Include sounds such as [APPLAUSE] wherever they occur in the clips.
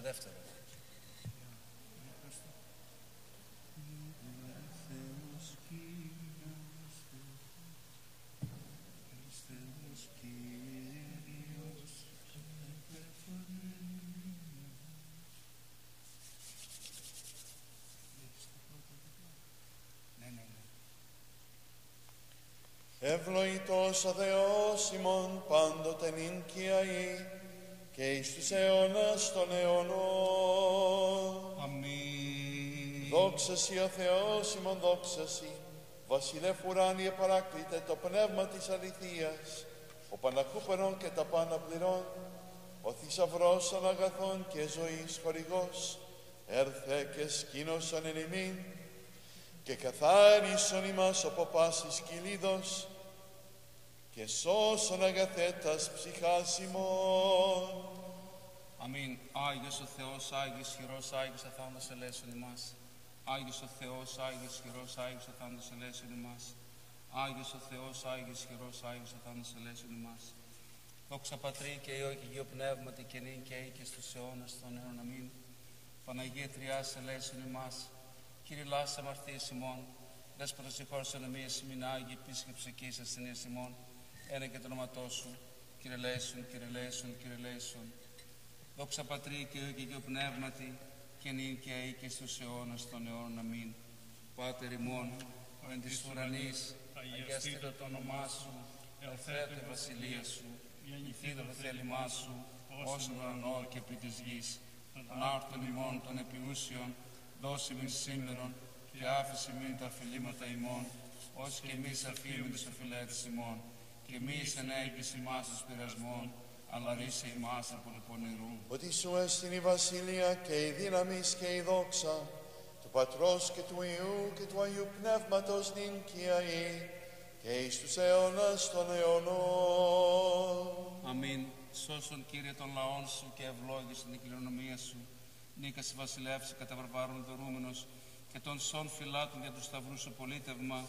σε δεύτερο. Ναι, ναι, ναι. Ευλογητός ο Θεός ημών πάντοτε νυν και εις τους αιώνας των αιώνων. Αμήν. Δόξα Σοι ο Θεός ημών δόξα Σοι, βασιλεύ ουράνιε παράκλητε το πνεύμα της αληθείας, ο Πανακούπερον και τα πάντα πληρών, ο θησαυρός των αγαθών και ζωής χορηγός, έρθε και σκήνωσον εν ημίν, και καθάρισον ημάς από πάσης κυλίδος, και σώσον αγαθέτας ψυχάς ημών. Αμήν. Άγιος ο Θεός, Άγιος χειρός, Άγιος αθάνατος ελέησον ημάς. Άγιος ο Θεός, Άγιος χειρός, Άγιος αθάνατος ελέησον ημάς. Άγιος ο Θεός, Άγιος χειρός, Άγιος αθάνατος ελέησον ημάς. Δόξα Πατρί και Υιό και Υιό Πνεύματι και νυν και ή και στους αιώνας των αιώνων. Αμήν. Παναγία Τριάς ελέησον ημάς. Κύριε Λάσα αμαρτίες ημών. Δέσποτα συγχώρεσον εμείς ημίν Άγιοι επίσκεψε και εις ασθενείας ημών. Ένα και το όνοματό σου. Κύριε Λέησον, Κύριε Λέησον, Κύριε Λέησον. Δόξα Πατρί και Υιό και Υιό Πνεύματι και νυν και ή και στους αιώνας των αιώνων. Αμήν. Πάτερ ημών, ο εν της ουρανής, αγιαστήτω το όνομά σου, ελθέτω η βασιλεία σου, γεννηθήτω το θέλημά σου, ως ουρανό και επί της γης. Των άρτων ημών των επιούσιων, δώσει μην σήμερον, και άφησε μην τα αφιλήματα ημών, ως και εμείς αφήνουμε τους αφιλέτες ημών, και εμείς εν έγκυση ημάς τους πειρασμών, αλλά ρίσε ημάς από το πονηρού. ότι σου έστειν η βασιλεία και η δύναμη και η δόξα του Πατρός και του Υιού και του Αγίου Πνεύματος νυν και αεί και εις τους αιώνας των αιώνων. Αμήν. Σώσον Κύριε των λαών σου και ευλόγησον την κληρονομία σου. Νίκας η βασιλεύση κατά βαρβάρων δωρούμενος και των σών φυλάτων για τους σταυρούς σου πολίτευμα.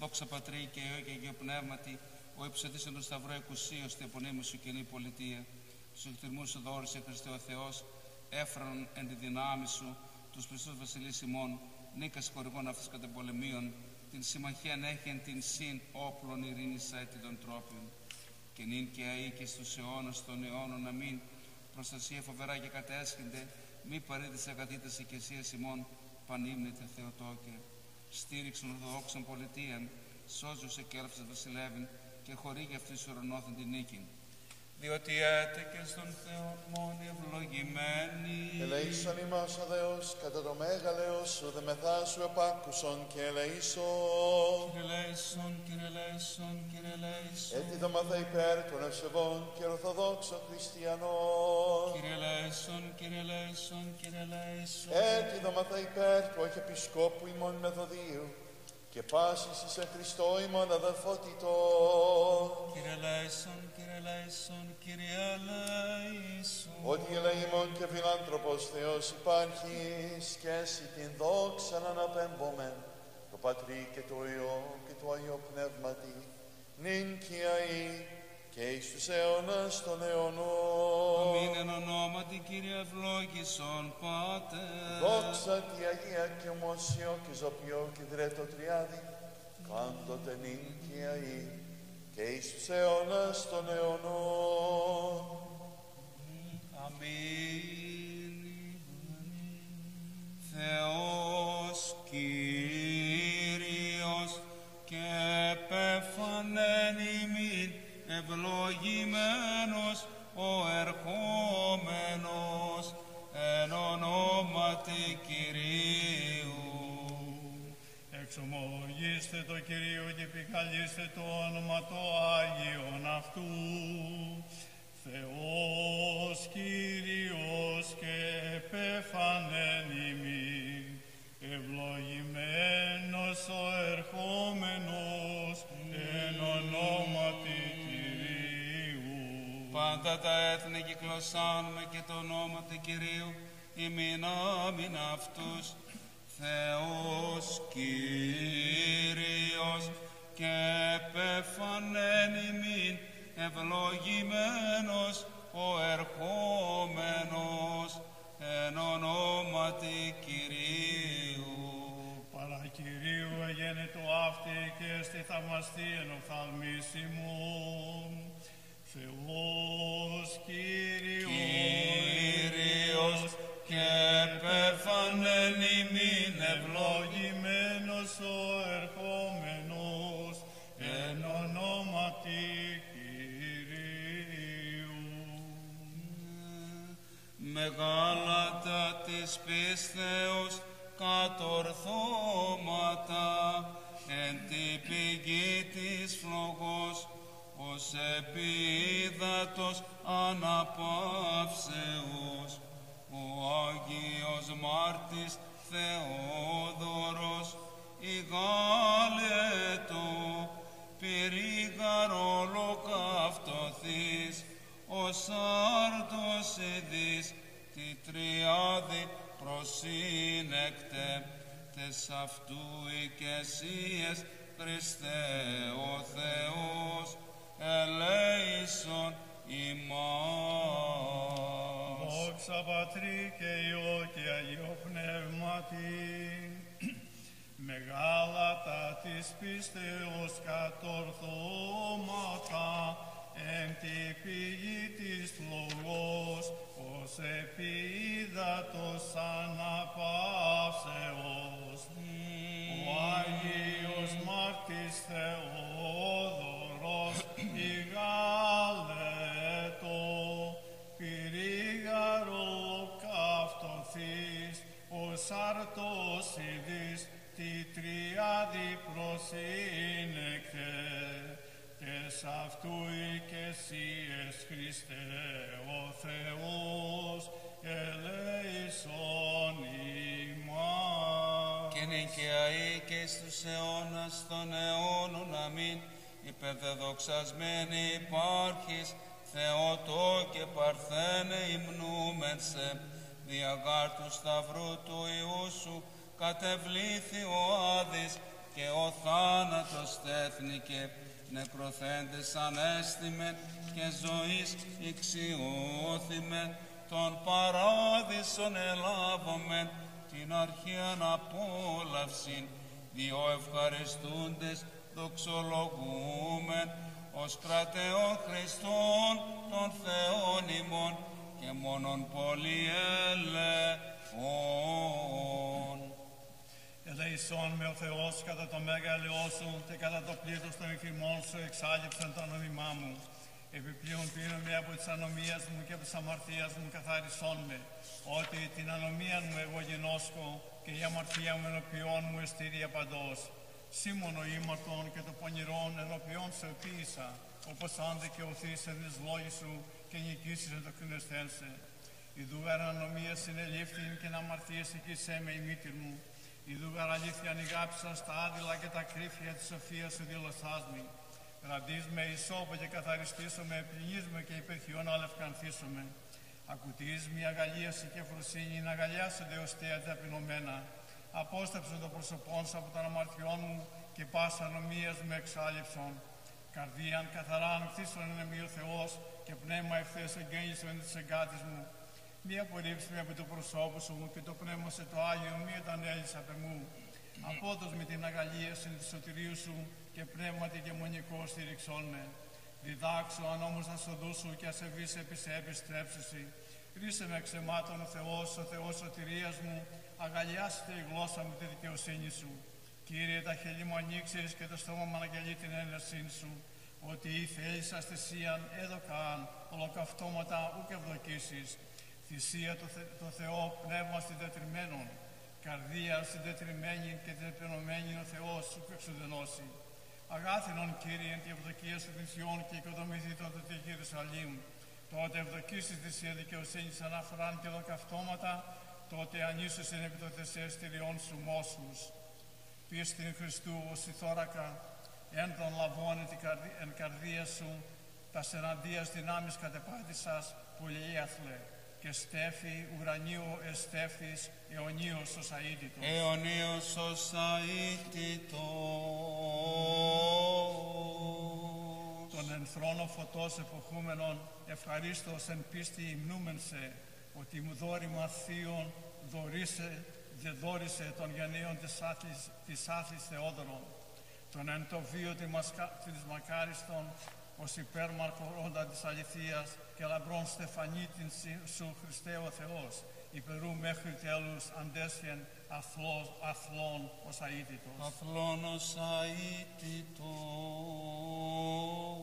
Δόξα Πατρί και Υιό και Αγίο Πνεύματι, ο υψωτής εν του σταυρό εκουσίως τη επωνύμη σου κοινή πολιτεία. Σου χτυρμούς σου δόρισε Χριστέ ο Θεός, έφρανον εν τη δυνάμει σου, τους πιστούς βασιλείς ημών, νίκας χορηγών αυτής κατά πολεμίων, την συμμαχία έχει εν την συν όπλων ειρήνης αέτη των τρόπιων. Και νυν και αεί και στους αιώνας των αιώνων αμήν, προστασία φοβερά και κατέσχυνται, μη παρήδης αγαθήτας οικεσίας ημών, πανύμνητε Θεοτόκε. Στήριξον ορθοδόξων πολιτείαν, σώζουσε και έλαψε βασιλεύειν και χορήγει αυτή σου ουρανόθεν την νίκη. Διότι έτεκε στον Θεό μόνη ευλογημένη. Ελέησον ημάς ο Θεός, κατά το μέγαλεος σου δε μεθά σου επάκουσον και ελέησον. Κύριε Λέησον, Κύριε Λέησον, Κύριε Λέησον. Έτσι δομαθα υπέρ των ευσεβών και ορθοδόξων χριστιανών. Κύριε Λέησον, Κύριε Λέησον, Κύριε Λέησον. Έτσι δομαθα υπέρ του Αρχιεπισκόπου ημών Μεθοδίου και πάσης εις εν Χριστώ ημών αδελφότητο. Κύριε Λέησον, Κύριε Λέησον, Κύριε Λέησον. Ότι ελεήμων και φιλάνθρωπος Θεός υπάρχεις και εσύ την δόξα να αναπέμπομεν το Πατρί και το Υιό και το Αγίο Πνεύματι νυν και αεί και εις τους αιώνας των αιώνων. Αμήν εν ονόματι Κύριε ευλόγησον Πάτερ. Δόξα τη Αγία και ομοσιό και ζωπιό και δρέτο τριάδι πάντοτε νυν και αεί και εις τους αιώνας των αιώνων. Αμήν. Θεός Κύριος και πεφανέν ημίν ευλογημένος ο ερχόμενος εν ονόματι Κυρίου. Εξομολογήστε το Κυρίο και επικαλείστε το όνομα το Άγιον αυτού. Θεός Κύριος και επέφανεν ημίν, ευλογημένος ο ερχόμενος εν ονόματι Κυρίου. Πάντα τα έθνη κυκλωσάνουμε και το όνομα του Κυρίου ημίν μην αυτούς. Θεός Κύριος και πεφανέν ημίν ευλογημένος ο ερχόμενος εν ονόματι Κυρίου. Παρακυρίου εγέννητο αυτή και στη θαυμαστή ενοφθαλμίσιμον. Θεός Κύριος, Κύριος και πέφανεν ημίν ευλογημένος ο ερχόμενος εν ονόματι Κυρίου. Μεγάλατα της πίστεως κατορθώματα εν τη πηγή της φλογός ως επίδατος αναπαύσεως ο Άγιος Μάρτης Θεόδωρος ηγάλετο πυρήγαρο ολοκαυτωθείς ως άρτος ειδής τη τριάδη προσύνεκτε τες αυτού οικεσίες Χριστέ Πνεύματι, μεγάλα τα της πίστεως κατορθώματα, εν τη πηγή της φλογός, ως επίδατος αναπαύσεως. Ο Άγιος Μάρτης Θεόδωρος ως αρτός ειδής τη τριάδη προσύνεκτε τες αυτού οικεσίες Χριστέ ο Θεός ελέησον ημάς. και νικαιαεί και στους αιώνας των αιώνων αμήν υπερδεδοξασμένη υπάρχεις Θεότο και παρθένε υμνούμεν σε διαγάρ του σταυρού του Ιού σου κατεβλήθη ο Άδης και ο θάνατος τέθνηκε νεκροθέντες ανέστημεν και ζωής ηξιώθημεν. Τον παράδεισον ελάβομεν την αρχαίαν απόλαυσιν διό ευχαριστούντες δοξολογούμεν ως κρατεό Χριστόν των Θεών ημών και μόνον πολυέλεον. Ελεησόν με ο Θεός κατά το μέγαλειό σου και κατά το πλήθος των εκκριμών σου εξάλληψαν το όνομά μου. Επιπλέον πίνω με από τις ανομίες μου και από τις αμαρτίας μου καθάρισόν με, ότι την ανομία μου εγώ γενόσκω και η αμαρτία μου ενωπιών μου εστήρια παντός. Σήμωνο ήμαρτον και το πονηρόν ενωπιών σε επίησα, όπως αν δικαιωθείς εν τις λόγοι σου και νικήσεις εν το κρινεσθέν σε. Ιδού ανομία συνελήφθην και να αμαρτίες εκεί σε με η μήτυρ μου. Ιδού αλήθεια ανοιγάψα στα άδειλα και τα κρύφια της σοφίας σου δηλωσάς μη. Ραντής με ισόπο και καθαριστήσω με, πλυνείς με και υπερχιών αλευκανθήσω με. Ακουτείς με αγαλίαση και φροσύνη, να αγαλιάσονται ως τέα ταπεινωμένα. Απόσταψε το πρόσωπόν σου από των αμαρτιών μου και πάσα νομίας με εξάλληψον. Καρδίαν καθαρά ανοιχτήσον είναι ο Θεός και πνεύμα ευθέως εγγέννησον εν της εγκάτης μου. Μη απορρίψει με από το προσώπου σου και το πνεύμα σε το Άγιο μη όταν έλυσα απ' εμού. Απόδος με την αγαλίαση του σωτηρίου σου και πνεύματι και μονικό στήριξόν με. Διδάξω αν όμως θα σοδού σου και ασεβείς επί σε επιστρέψει. Ρίσε με ξεμάτων ο Θεός, ο Θεός σωτηρίας μου, αγαλιάστε η γλώσσα μου τη δικαιοσύνη σου. Κύριε, τα χελί μου ανοίξεις και το στόμα μου αναγγελεί την ένεσή σου. Ότι η θέλεις αστεσίαν έδωκαν ολοκαυτώματα ούκ ευδοκίσεις. Θυσία το, Θε, το Θεό πνεύμα συντετριμένων. Καρδία συντετριμένη και τεπενωμένη ο Θεός σου εξουδενώσει. Αγάθινον Κύριε εν τη ευδοκία σου θυσιών και οικοδομηθεί τότε τη Ιερουσαλήμ. Τότε ευδοκίσεις της δικαιοσύνης αναφοράν και ολοκαυτώματα τότε ανήσους εν επί το θεσέστηριών σου μόσους. Πίστην Χριστού ως η θώρακα, εν τον λαβών εν καρδία σου, τα εναντίας δυνάμεις κατεπάτησας, πολυίαθλε, και στέφη ουρανίου εστέφης, αιωνίος ως αίτητος. Αιωνίος ως αίτητος. Τον εν θρόνο φωτός εποχούμενον, ευχαρίστως εν πίστη υμνούμεν σε, ότι μου δόρημα θείων δωρίσε, δε δόρισε των γενναίων της άθλης, της άθλης Θεόδωρον. Τον εν το βίο τη μασκα- της μακάριστον, ως υπέρμαρχο όντα της αληθείας και λαμπρόν στεφανή την σύ- σου Χριστέ ο Θεός, υπερού μέχρι τέλους αντέσχεν αθλός, αθλών ως αίτητος. Αθλώνος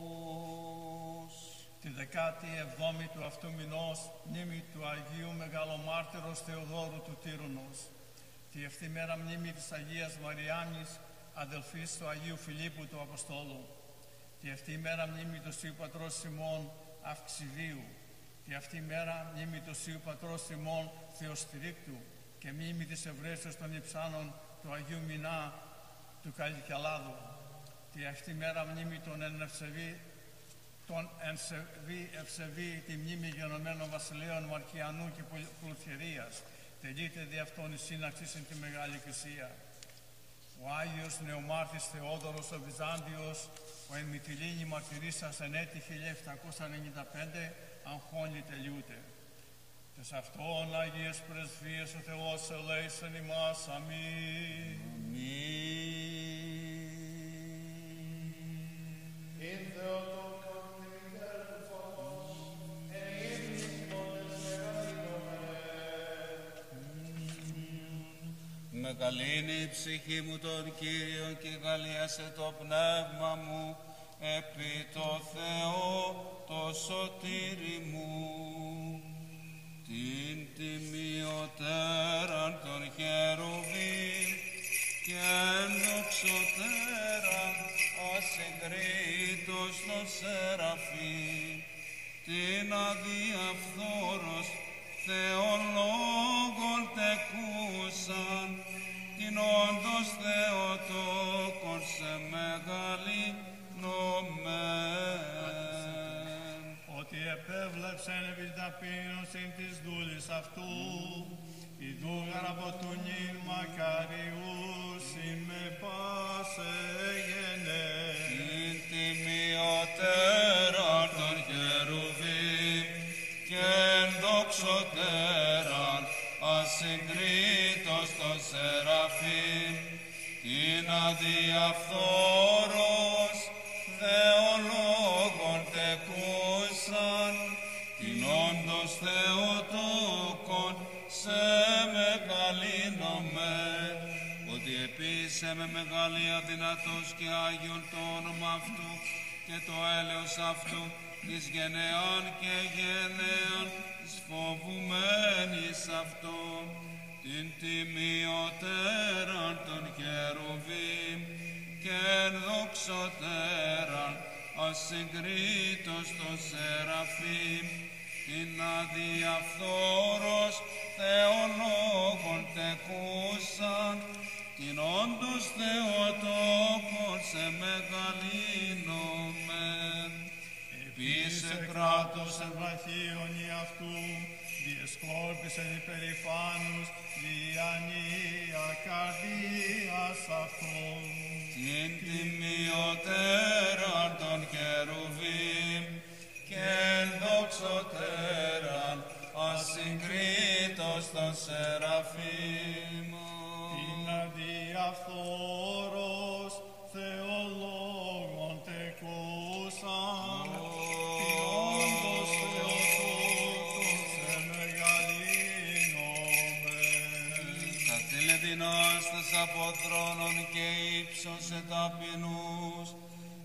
αίτητος. Τη δεκάτη εβδόμη του αυτού μηνός, μνήμη του Αγίου Μεγαλομάρτυρος Θεοδόρου του Τύρονος. Τη ευθύ μέρα μνήμη της Αγίας Μαριάννης, αδελφής του Αγίου Φιλίππου του Αποστόλου. Τη ευθύ μέρα μνήμη του Σίου Πατρός Σιμών Αυξηδίου. Τη αυτή μέρα μνήμη του Σίου Πατρός Σιμών Θεοστηρίκτου και μνήμη της Ευρέσεως των Υψάνων του Αγίου Μινά του Καλικελάδου. Τη αυτή μέρα μνήμη των ενευσεβή τον ενσεβή, ευσεβή τη μνήμη γενομένων βασιλείων Μαρκιανού και Πολ- Πλουθερίας. Τελείται δι' αυτόν η σύναξη στην τη Μεγάλη Εκκλησία. Ο Άγιος Νεομάρτης Θεόδωρος ο Βυζάντιος, ο εν Μυτιλήνη μαρτυρήσας εν έτη 1795, αγχώνει τελειούται. Τες αυτόν Αγίες Πρεσβείες ο Θεός ελέησεν ημάς. Αμήν. In Μεγαλύνει η ψυχή μου τον Κύριο και γαλίασε το πνεύμα μου επί το Θεό το σωτήρι μου. Την τιμιωτέραν των χερουβίμ και ενδοξωτέραν ασυγκρίτως των σεραφείμ την αδιαφθόρος Θεολόγων τεκούσαν, την όντως Θεοτόκον σε μεγάλη νομέν. ότι επέβλεψεν επί ταπείνωσιν της δούλης αυτού, η δούγαρα από του νυν μακαριούς την αδιαφθόρος Θεολόγων τεκούσαν την όντως Θεοτόκον σε μεγαλύνομεν ότι επίσης με μεγάλη αδυνατός και Άγιον το όνομα αυτού και το έλεος αυτού της γενεάν και γενεάν της φοβουμένης αυτό την τιμιωτέραν των χερουβίμ και ενδοξωτέραν ασυγκρίτως των σεραφείμ την αδιαφθόρος Θεολόγων τεκούσαν την όντως Θεοτόκον σε μεγαλύνομεν. Επίσε κράτος ευραχίων ή αυτού, διεσκόρπισεν υπερηφάνους, διανύα καρδίας αυτών. Την τιμιωτέραν των χερουβίμ και ενδοξωτέραν ασυγκρίτως των σεραφείμ. την αδιαφθόρος Θεολόγων τεκούσαν, την όντως Θεοτόκον σε μεγαλύνομεν. Καθήλε δυνάστες από θρόνων και ύψων σε ταπεινούς,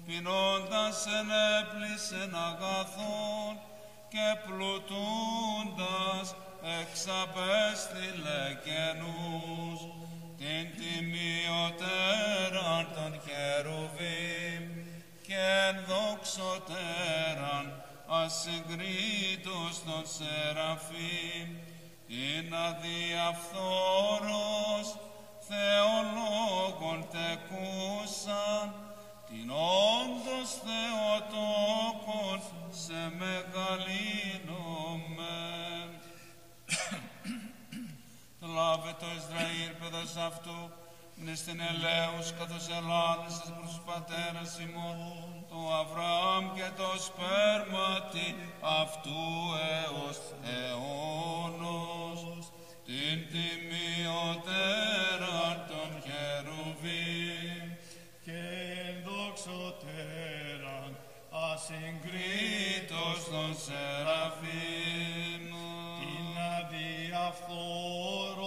πεινώντας ενέπλησεν αγαθών και πλουτούντας εξαπέστειλε καινούς, την τιμιωτέραν των χερουβίμ και ενδοξωτέραν ασυγκρίτως των σεραφείμ, την αδιαφθόρος Θεολόγων τεκούσαν, την όντως Θεοτόκον σε μεγαλύνομεν. [COUGHS] Λάβε το Ισραήλ παιδός αυτού, μνε στην ελέους καθώς ελάλησες προς τους πατέρας ημών, το Αβραάμ και το σπέρματι αυτού έως αιώνος, την τιμιωτέρα των χερουβίν και ενδοξωτέραν ασυγκρίτως των σεραφίμ. την αδιαφθόρα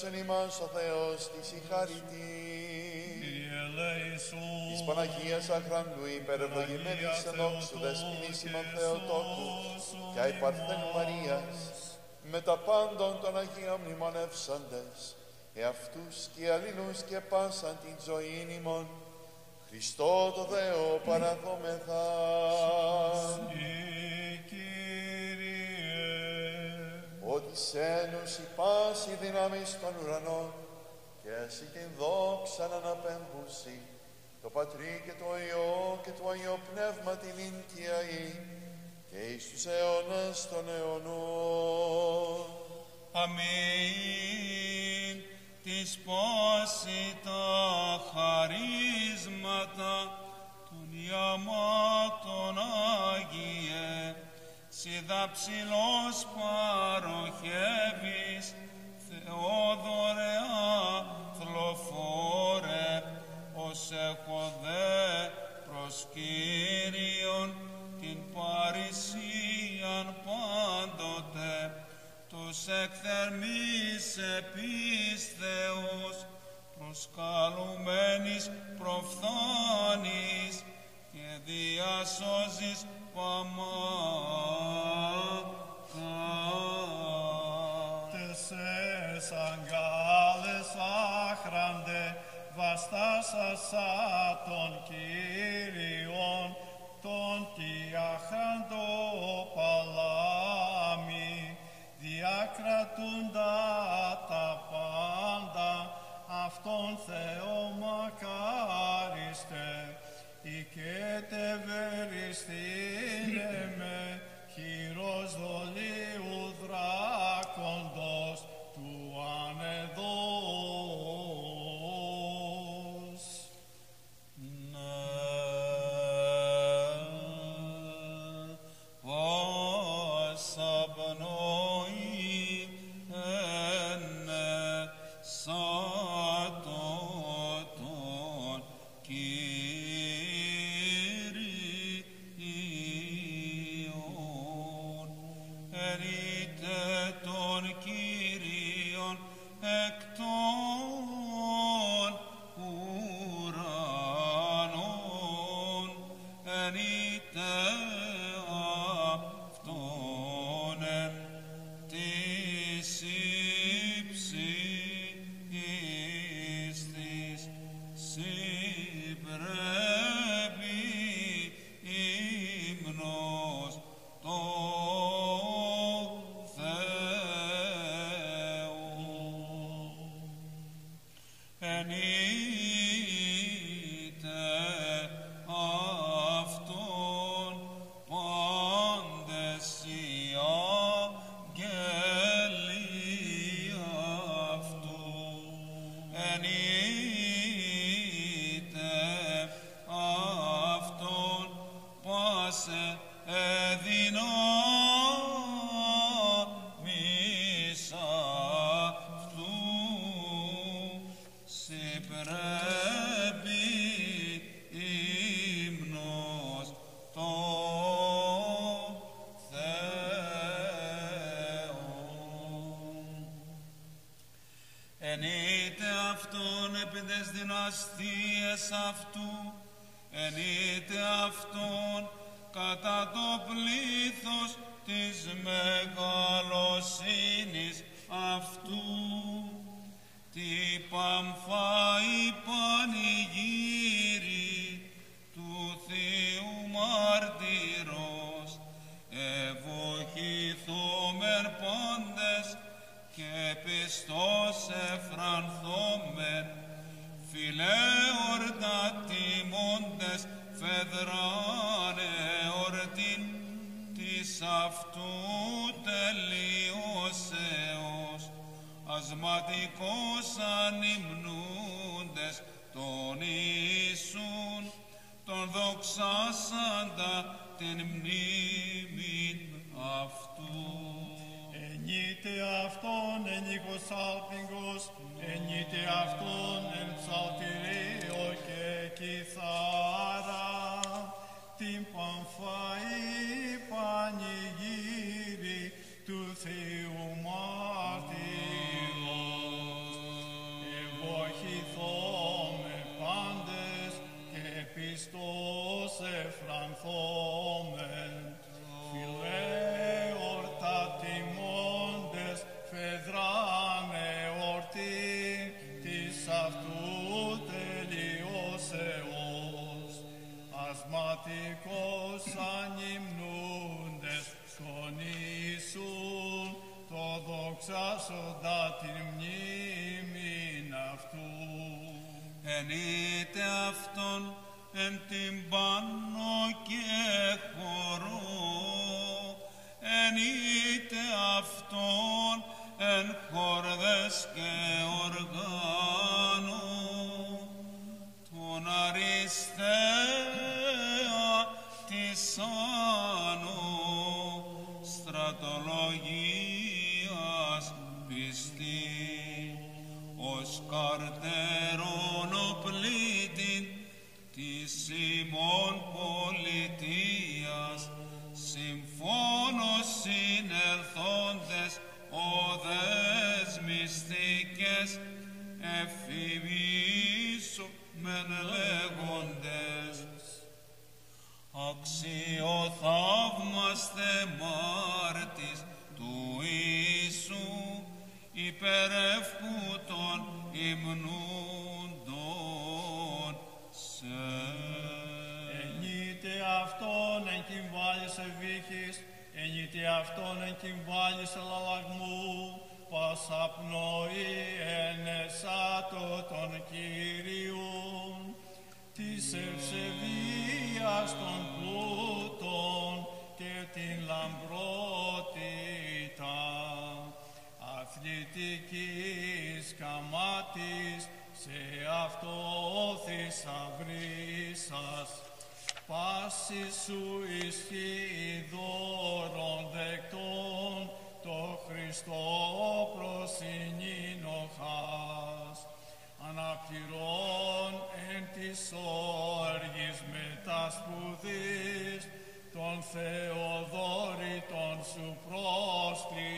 διαφύλαξον ημάς ο Θεός της η χάρητη. Κύριε ελέησον, Της Παναγίας Αχραντού υπερευλογημένης εν δόξου δεσποινής ημών Θεοτόκου και αϊ Παρθένου Μαρίας με τα πάντων των Αγίων μνημονεύσαντες εαυτούς και αλλήλους και πάσαν την ζωή ημών Χριστό το Θεό παραδόμεθα. Σένους η πάση δύναμης των ουρανών και εσύ την δόξα να αναπέμπουση το Πατρί και το Υιό και το Αγίο Πνεύμα την ίντια και εις τους αιώνας των αιωνών. Αμήν. Της πάση τα χαρίσματα των ιαμάτων Άγιε, σιδα ψηλός παροχεύεις, Θεόδωρε αθλοφόρε, ως έχω δε προς Κύριον την παρησίαν πάντοτε, τους εκθερμής επίστεως, προσκαλουμένης προφθάνης και διασώζεις παμάκα. Βαστάσασα των Κύριων, τον τι άχραντο παλάμι, διακρατούντα τα πάντα, αυτόν Θεό μακάριστε, οικετευεριστήνε τες δυναστείες αυτού, εν οικοσάλπιγγος, ενείτε αυτόν εν ψαλτηρίο και κιθάρα, την παμφαή πανηγύρι του Θεού μάρτυρος. Ευοχηθώμε πάντες και πιστός εφρανθόμεν, Ενείτε αυτόν εν την πάνω και χορό, ενείτε αυτόν εν χορδές και οργάνου, τον αριστέα της αξιοθαύμαστε μάρτης του Ιησού, υπερεύκουτον υμνούντον σε. Ενείτε αυτόν εν κυμβάλης ευήχης, ενείτε αυτόν εν κυμβάλης ελαλλαγμού, πάσα πνοή εν εσάτω των Κυρίων, της ευσεβίας των πλούτων και την λαμπρότητα, αθλητικής καμάτης, σε αυτό θησαυρίσας, πάση σου ισχύει δώρον δεκτών, το Χριστό προσυνήνοχας, αναπληρών εν της όργης μετασπουδής, των Θεοδόρητων σου πρόσκλησιν.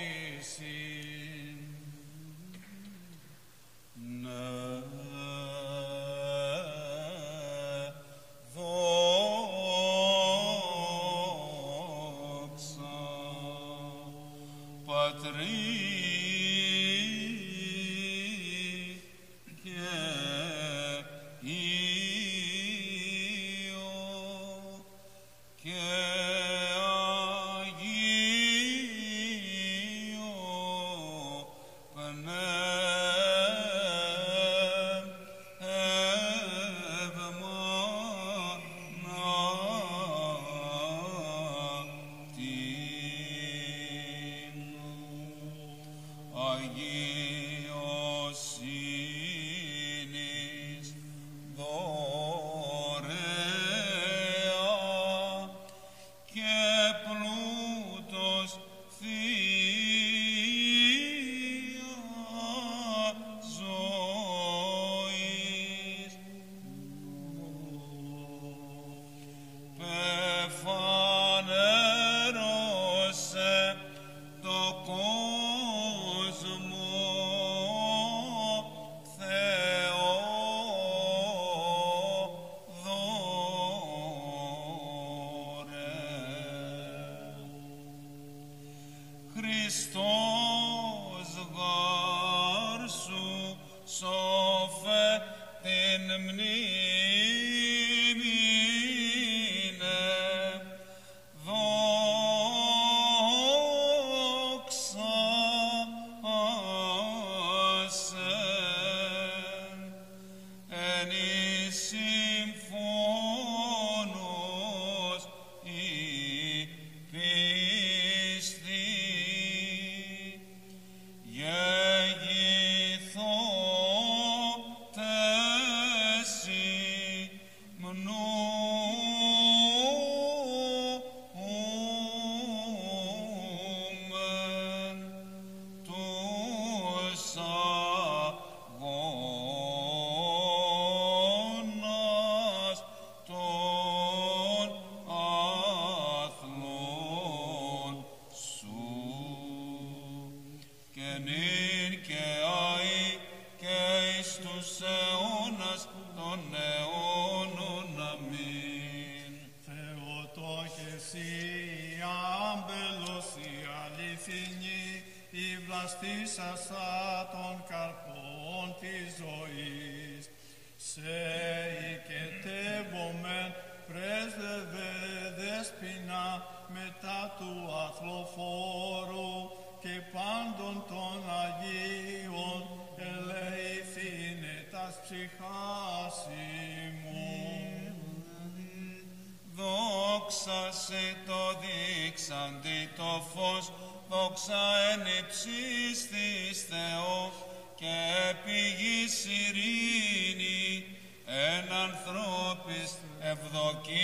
δόξα σε το δείξαντι το φως, δόξα εν υψίστης Θεός και επί γης ειρήνη, εν ανθρώπις ευδοκία.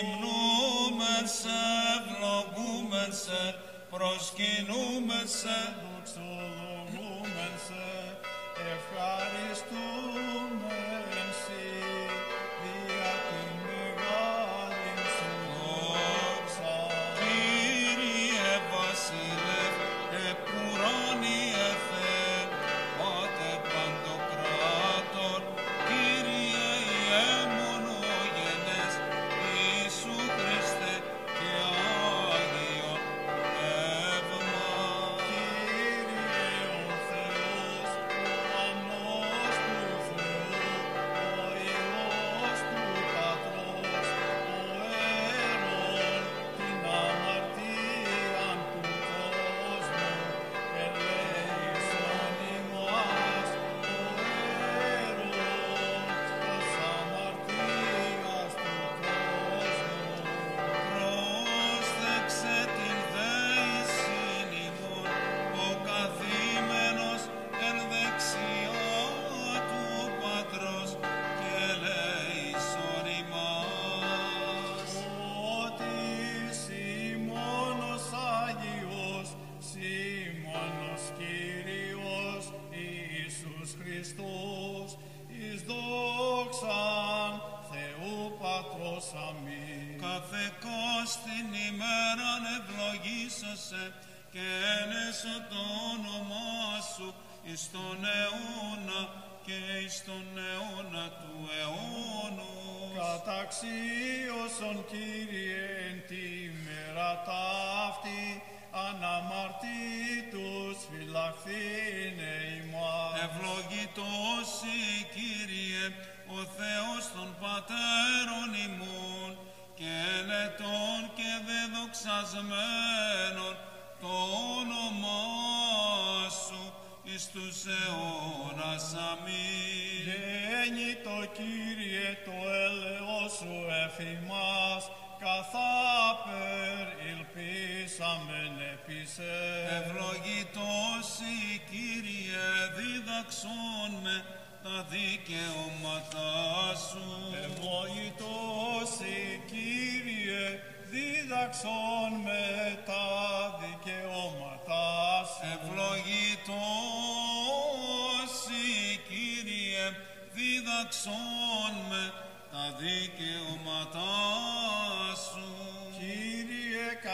Υμνούμεν σε, ευλογούμεν σε, προσκυνούμεν σε, δοξολογούμεν σε, ευχαριστούμε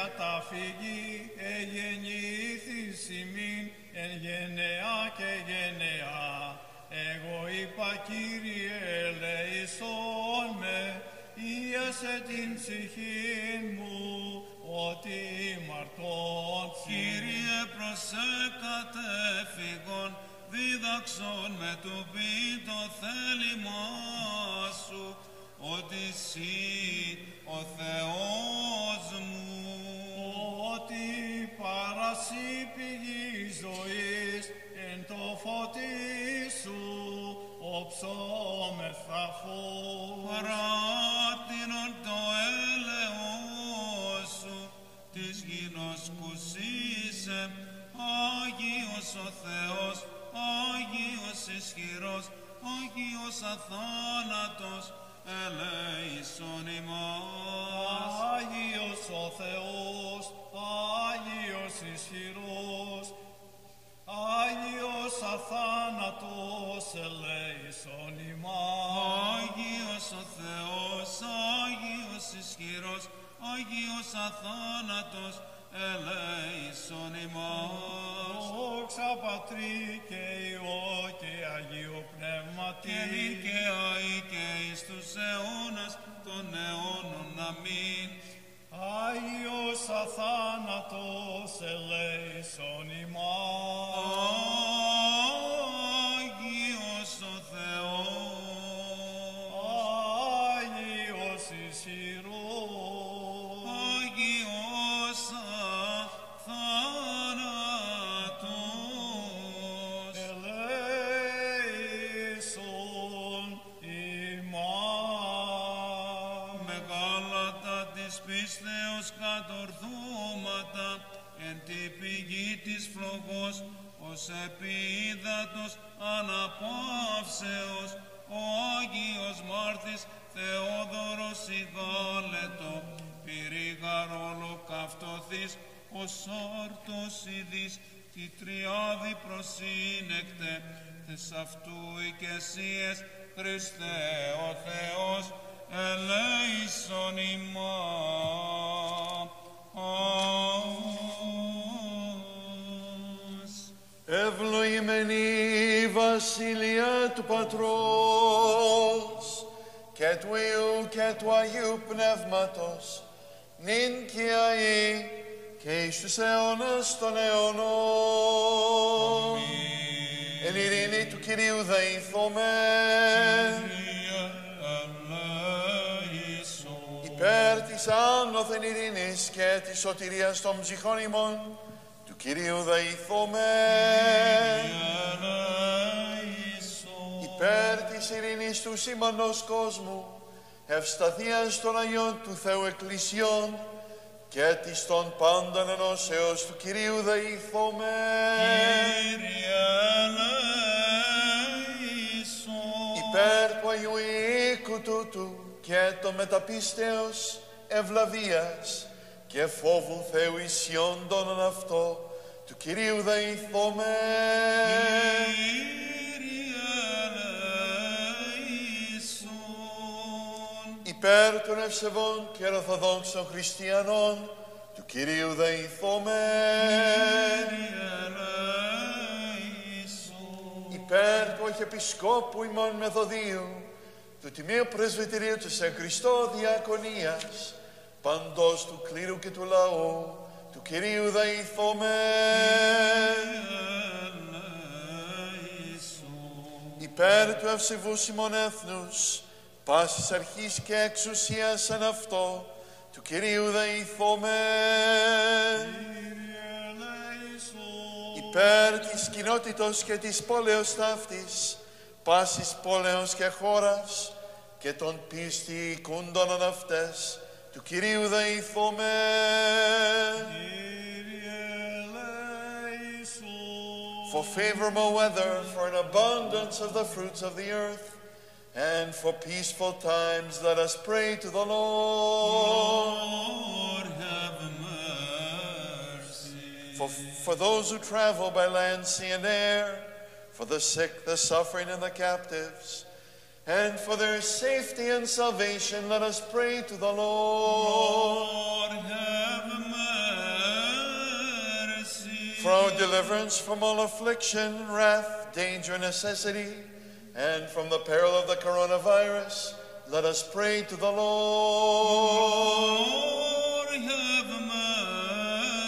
Κύριε καταφυγή, εγεννήθης ημίν εν γενεά και γενεά. Εγώ είπα, Κύριε, ελεησόν με, ίασε την ψυχή μου, ότι μαρτών Κύριε προσέκατεφυγον, δίδαξον με του πει το θέλημά σου, ότι εσύ ο Θεός παρασύ πηγή ζωής εν το φωτί σου οψόμεθα φως. Παράτηνον το έλεος σου, της γινός που ζήσε, Άγιος ο Θεός, Άγιος ισχυρός, Άγιος αθάνατος, ελέησον ημάς. Άγιος ο Θεός, Άγιος ισχυρός, Άγιος αθάνατος ελέησον ημάς. Άγιος ο Θεός, Άγιος ισχυρός, Άγιος αθάνατος, ελέησον ημάς. Δόξα Πατρί και Υιό και Αγίου Πνεύματι. Και νυν και αεί και εις τους αιώνας των αιώνων. Αμήν. Άγιος αθάνατος ελέησον ημάς. Της φλογός, ως επί ύδατος αναπαύσεως, ο Άγιος Μάρτης Θεόδωρος Ιγάλετο, πυρήγαρ ολοκαυτωθείς, ο σόρτος ειδής, τη τριάδη προσύνεκτε, θες αυτού οικεσίες, Χριστέ ο Θεός, ελέησον ημάς. Ευλογημένη η Βασιλεία του Πατρός και του Υιού και του Αγίου Πνεύματος, νυν και αεί και εις τους αιώνας των αιώνων. Εν ειρήνη του Κυρίου δεηθώμε, Κύριε, ελέησον. υπέρ της άνωθεν ειρήνης και της σωτηρίας των ψυχών ημών, του Κυρίου δεηθώμε. Ελέησον. υπέρ της ειρήνης του σήμανος κόσμου, ευσταθίας των Αγιών του Θεού Εκκλησιών και της των πάντων ενώσεως του Κυρίου δεηθώμε. Κύριε, ελέησον. Υπέρ του Αγίου οίκου τούτου και το μεταπίστεως ευλαβίας και φόβου Θεού ισιόντων αυτό του Κυρίου δεηθώμε. Κύριε, ελέησον. υπέρ των ευσεβών και ορθοδόξων χριστιανών του Κυρίου δεηθώμε. Κύριε, ελέησον. υπέρ του Αρχιεπισκόπου ημών Μεθοδίου, του Τιμίου Πρεσβυτηρίου του Εν Χριστώ Διακονίας, παντός του κλήρου και του λαού, του Κυρίου δεηθώμε. Ελέησον. υπέρ του ευσεβού Σιμών Έθνους, πάσης αρχής και εξουσίας εν αυτό, του Κυρίου δεηθώμε. Κύριε ελέησον. υπέρ της κοινότητος και της πόλεως ταύτης, πάσης πόλεως και χώρας και των πίστη οικούντων αν αυτές, του Κυρίου δεηθώμε. Κύριε ελέησον. For favorable weather, for an abundance of the fruits of the earth, and for peaceful times, let us pray to the Lord. Lord, have for, for those who travel by land, sea, and air, for the sick, the suffering, and the captives, and for their safety and salvation, let us pray to the Lord. Lord, have mercy. For our deliverance from all affliction, wrath, danger, and necessity, and from the peril of the coronavirus, let us pray to the Lord. Lord, have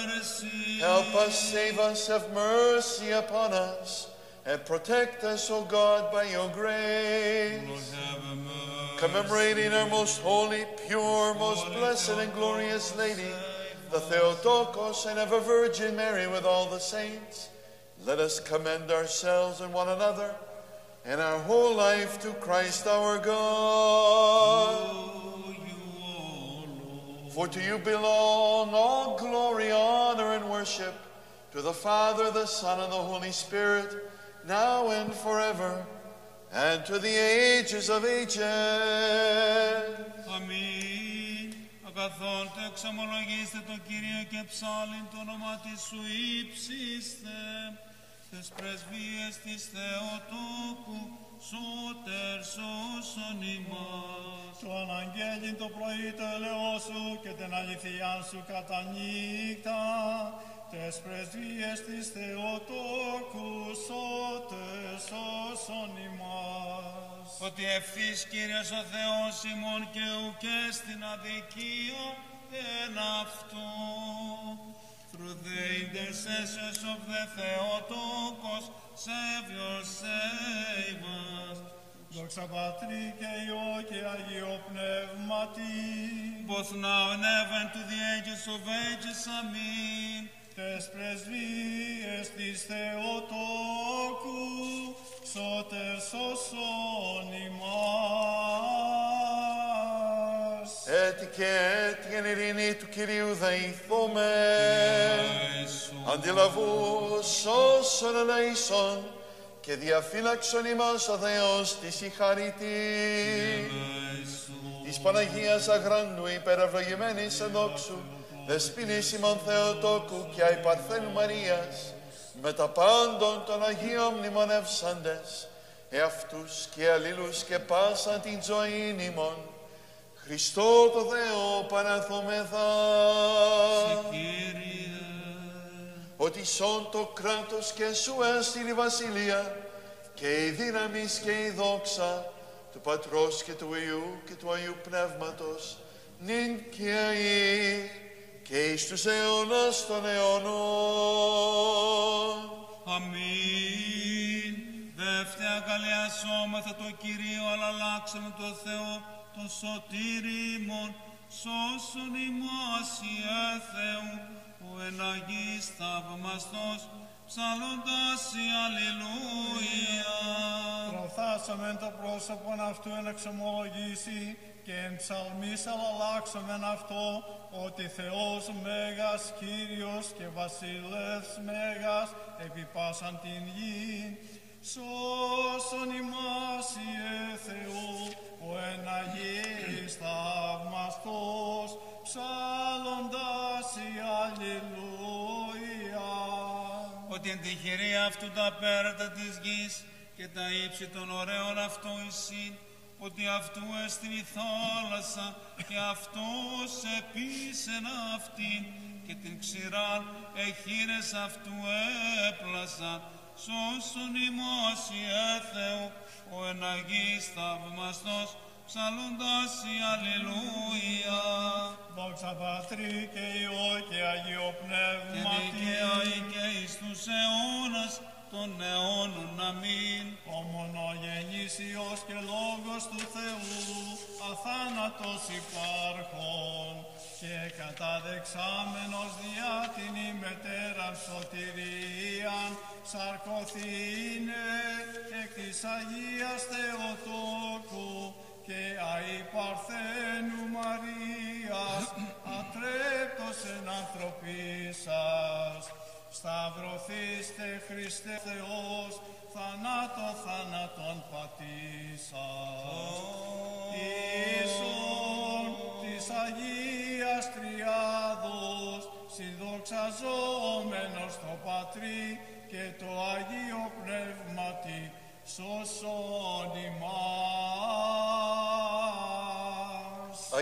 mercy. Help us, save us, have mercy upon us, and protect us, O God, by your grace. Lord, have mercy. Commemorating our most holy, pure, most blessed, and glorious Lady, the Theotokos and ever Virgin Mary with all the saints, let us commend ourselves and one another and our whole life to Christ our God. Oh, you, O Lord. For to you belong all glory, honor, and worship, to the Father, the Son, and the Holy Spirit, now and forever, and to the ages of ages. Αμήν. Ακαθόν το εξομολογήστε το Κύριο και ψάλιν το όνομα της σου ύψιστε. Τες πρεσβείες της Θεοτόκου, σώτερ σώσον ημάς. Το αναγγέλιν το πρωί το ελαιό σου και την αληθειά σου κατά νύχτα. Τες πρεσβείες της Θεοτόκους σώτερ σώσον ημάς. Ότι ευθύς Κύριος ο Θεός ημών και ουκές στην αδικία εν αυτό. Through the intercessions of the Theotokos, save your save us. Δόξα Πατρί και Υιό και Αγίο Πνεύματι. both now and ever and to the ages of ages. Amen. Τες πρεσβείες της Θεοτόκου σώτερ σώσον ημάς. Έτσι και έτσι εν ειρήνη του Κυρίου δεηθούμε. Αντιλαβούς όσων ελέησον και διαφύλαξον ημάς ο Θεός της η χαρίτη. Της Παναγίας Αγράντου υπερευλογημένης εν δόξου, δεσποινής ημών Θεοτόκου και αϊ Παρθένου Μαρίας, με τα πάντων των Αγίων μνημονεύσαντες, εαυτούς και αλλήλους και πάσαν την ζωή ημών, Χριστό το Θεό παραθόμεθα, Κύριε, ότι σών το κράτος και σου έστειλε η βασιλεία και η δύναμης και η δόξα του Πατρός και του Υιού και του Αγίου Πνεύματος νυν και αεί και εις τους αιώνας των αιώνων. Αμήν. Δεύτε αγκαλιασόμεθα το Κυρίο, αλλά αλλάξαμε το Θεό, το σωτήρι ημών, σώσον ημάς Ιε Θεού, ο εν Αγίης θαυμαστός, ψαλώντας η Αλληλούια. Προθάσαμεν το πρόσωπον αυτού εν εξομολογήσει και εν ψαλμής αλλάξαμεν αυτό ότι Θεός Μέγας Κύριος και Βασιλεύς Μέγας επί πάσαν την γη. Σώσον ημάς Ιε Θεού, ο εν Αγίης θαυμαστός, ψάλλοντας η Αλληλούια. ότι εν τη χειρία αυτού τα πέρατα της γης και τα ύψη των ωραίων αυτού εισήν, ότι αυτού έστειν η θάλασσα και αυτός επίσεν αυτήν και την ξηράν εχείρες αυτού έπλασαν, σώσον ημάς Ιε Θεού, ο εν Αγίης θαυμαστός, ψαλώντας η Αλληλούια. Δόξα Πατρί και Υιό και Αγίο και Πνεύματι. δικαίοι και εις τους αιώνας των αιώνων. Αμήν. Ο μονογενής Υιός και Λόγος του Θεού, αθάνατος υπάρχων και καταδεξάμενος διά την ημετέραν σωτηρίαν, σαρκωθήνε εκ της Αγίας Θεοτόκου και αη Παρθένου Μαρίας, [CLEARS THROAT] ατρέπτος εν ανθρωπίσας. Σταυρωθήστε Χριστέ Θεός, θανάτω θάνατον πατήσας. Ίσον της Αγίας Τριάδος, συνδοξαζόμενος το Πατρί και το Αγίο Πνεύματι, σώσον ημάς.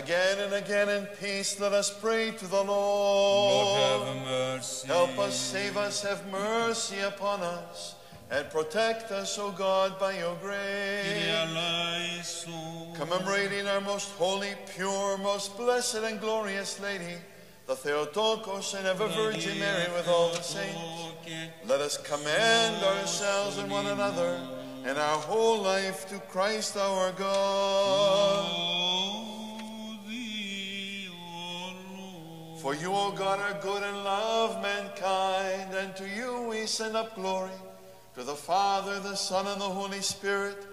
Again and again in peace let us pray to the Lord. Lord, have mercy. Help us, save us, have mercy upon us, and protect us, O God, by your grace. Commemorating our most holy, pure, most blessed and glorious Lady, the Theotokos and ever Virgin Mary with all the saints, let us commend ourselves and one another and our whole life to Christ our God. For you, O God, are good and love mankind, and to you we send up glory, to the Father, the Son, and the Holy Spirit,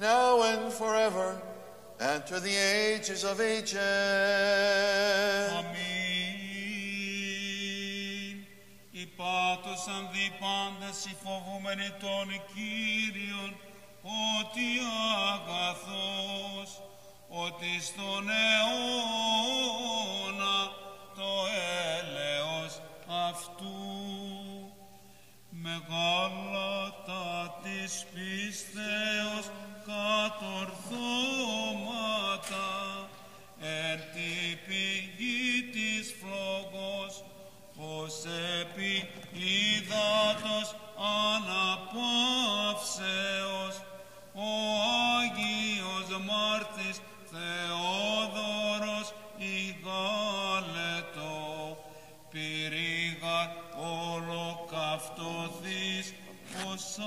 now and forever, and to the ages of ages. Αμήν. Υπάτωσαν δι πάντες οι φοβούμενοι των Κύριων, ότι αγαθός, ότι στον αιώνα το έλεος αυτού μεγάλα της πίστεως κατορθώματα εν τη πηγή της φλόγος πως επί υδάτος αναπαύσεως ο ως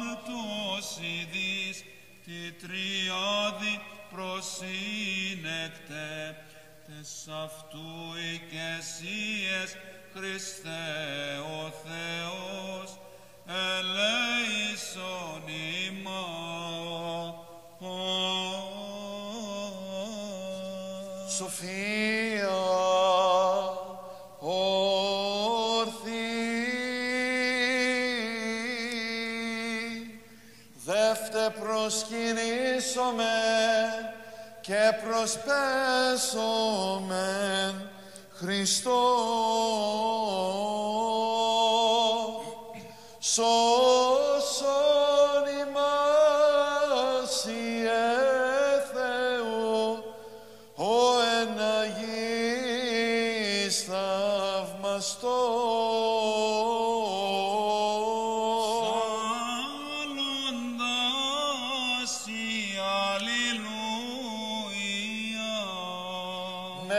άρτος ειδής τη τριάδη προσύνεκτε τες αυτού οικεσίες Χριστέ ο Θεός ελέησον ημάς. Σοφία δεύτε προσκυνήσομε και προσπέσομεν Χριστό. Σώσον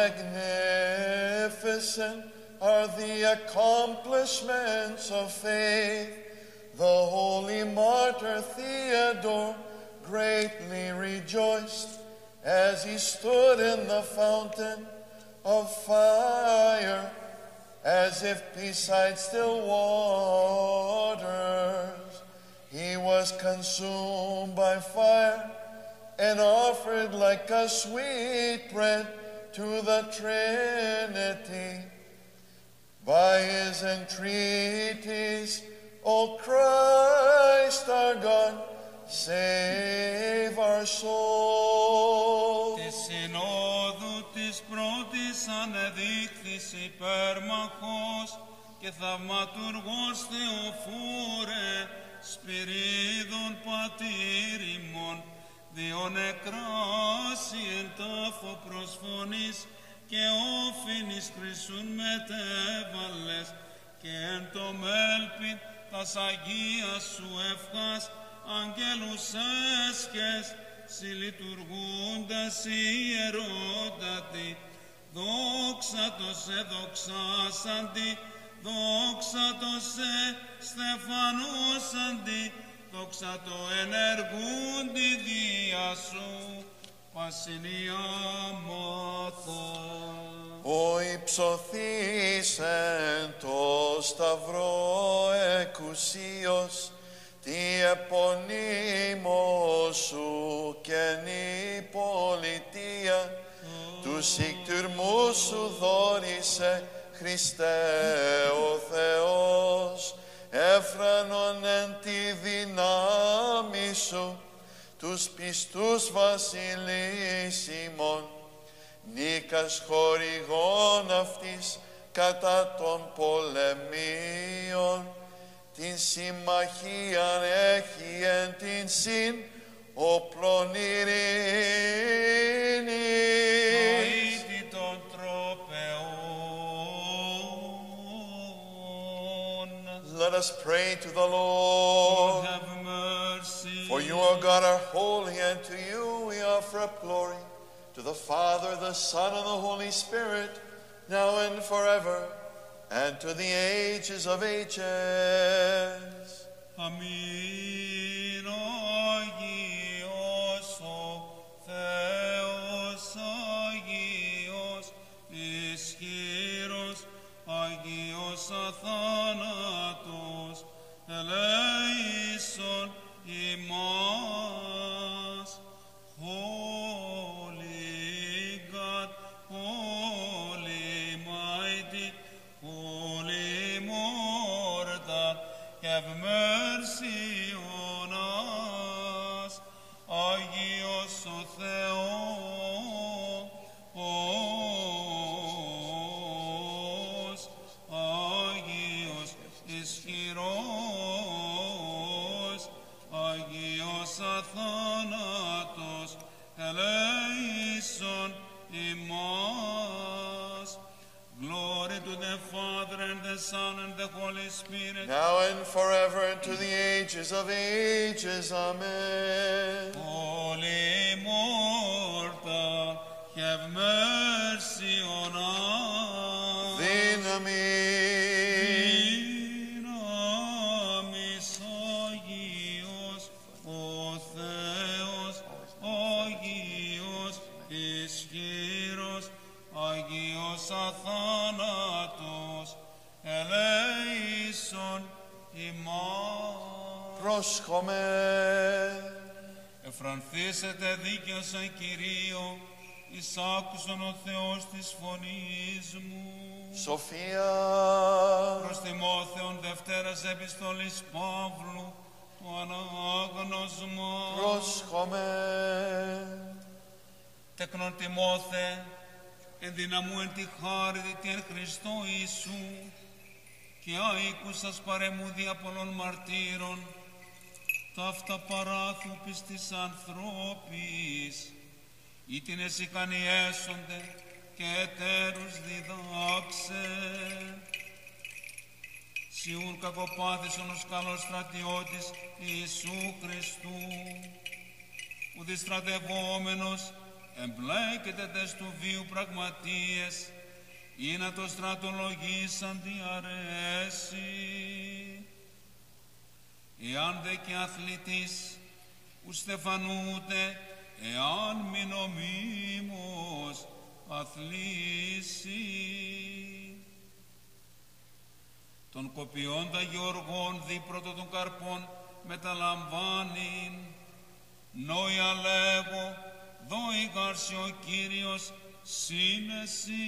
Magnificent are the accomplishments of faith. The holy martyr Theodore greatly rejoiced as he stood in the fountain of fire, as if beside still waters he was consumed by fire and offered like a sweet bread to the Trinity. By his entreaties, O Christ our God, save our soul. Της συνόδου της πρώτης ανεδείχθης υπέρμαχος και θαυματουργός Θεοφούρε, σπυρίδων πατήριμων, διό νεκράσι εν τάφο προσφωνής και όφινης χρυσούν μετέβαλες και εν το μέλπιν τας Αγίας σου ευχάς αγγέλους έσκες συλλειτουργούντας ιερότατη δόξα το σε δοξάσαντι δόξα το σε στεφανώσαντι δόξα το ενεργούντι δια σου πασινιάματα. Ο υψωθείς εν το σταυρό εκουσίως, τι επωνύμω σου και νη πολιτεία, τους ικτυρμούς σου δόρισε Χριστέ ο Θεός, έφρανον εν τη δυνάμει σου, τους πιστούς βασιλείς ημών, νίκας χορηγών αυτής κατά των πολεμίων, την συμμαχία έχει εν την συν όπλων ειρήνης. let us pray to the Lord. Lord have mercy. For you, O God, are holy, and to you we offer up glory, to the Father, the Son, and the Holy Spirit, now and forever, and to the ages of ages. Amen. Oh, o ye ημάς. Πρόσχομαι. Εφρανθήσετε δίκαιοσαν Κυρίω, εις άκουσον ο Θεός της φωνής μου. Σοφία. Προς Τιμόθεον Δευτέρας Επιστολής Παύλου, το ανάγνωσμα. Πρόσχομαι. Τεκνον Τιμόθε, ενδυναμού εν τη χάρη τη εν Χριστώ Ιησού, και αίκουσας παρεμούδια πολλών μαρτύρων, ταύτα παράθου πιστής ανθρώπης, ή την εσικανή έσονται και ετέρους διδάξε. Σιούν κακοπάθησον ως καλός στρατιώτης Ιησού Χριστού, που διστρατευόμενος εμπλέκεται τες του βίου πραγματείες ή να το στρατολογήσαν τι και αθλητής ου στεφανούτε, εάν μην ομίμως αθλήσει. Των κοπιώντα γεωργών δίπρωτο των καρπών μεταλαμβάνειν, νόια λέγω, δόη γάρσι ο Κύριος, σύνεση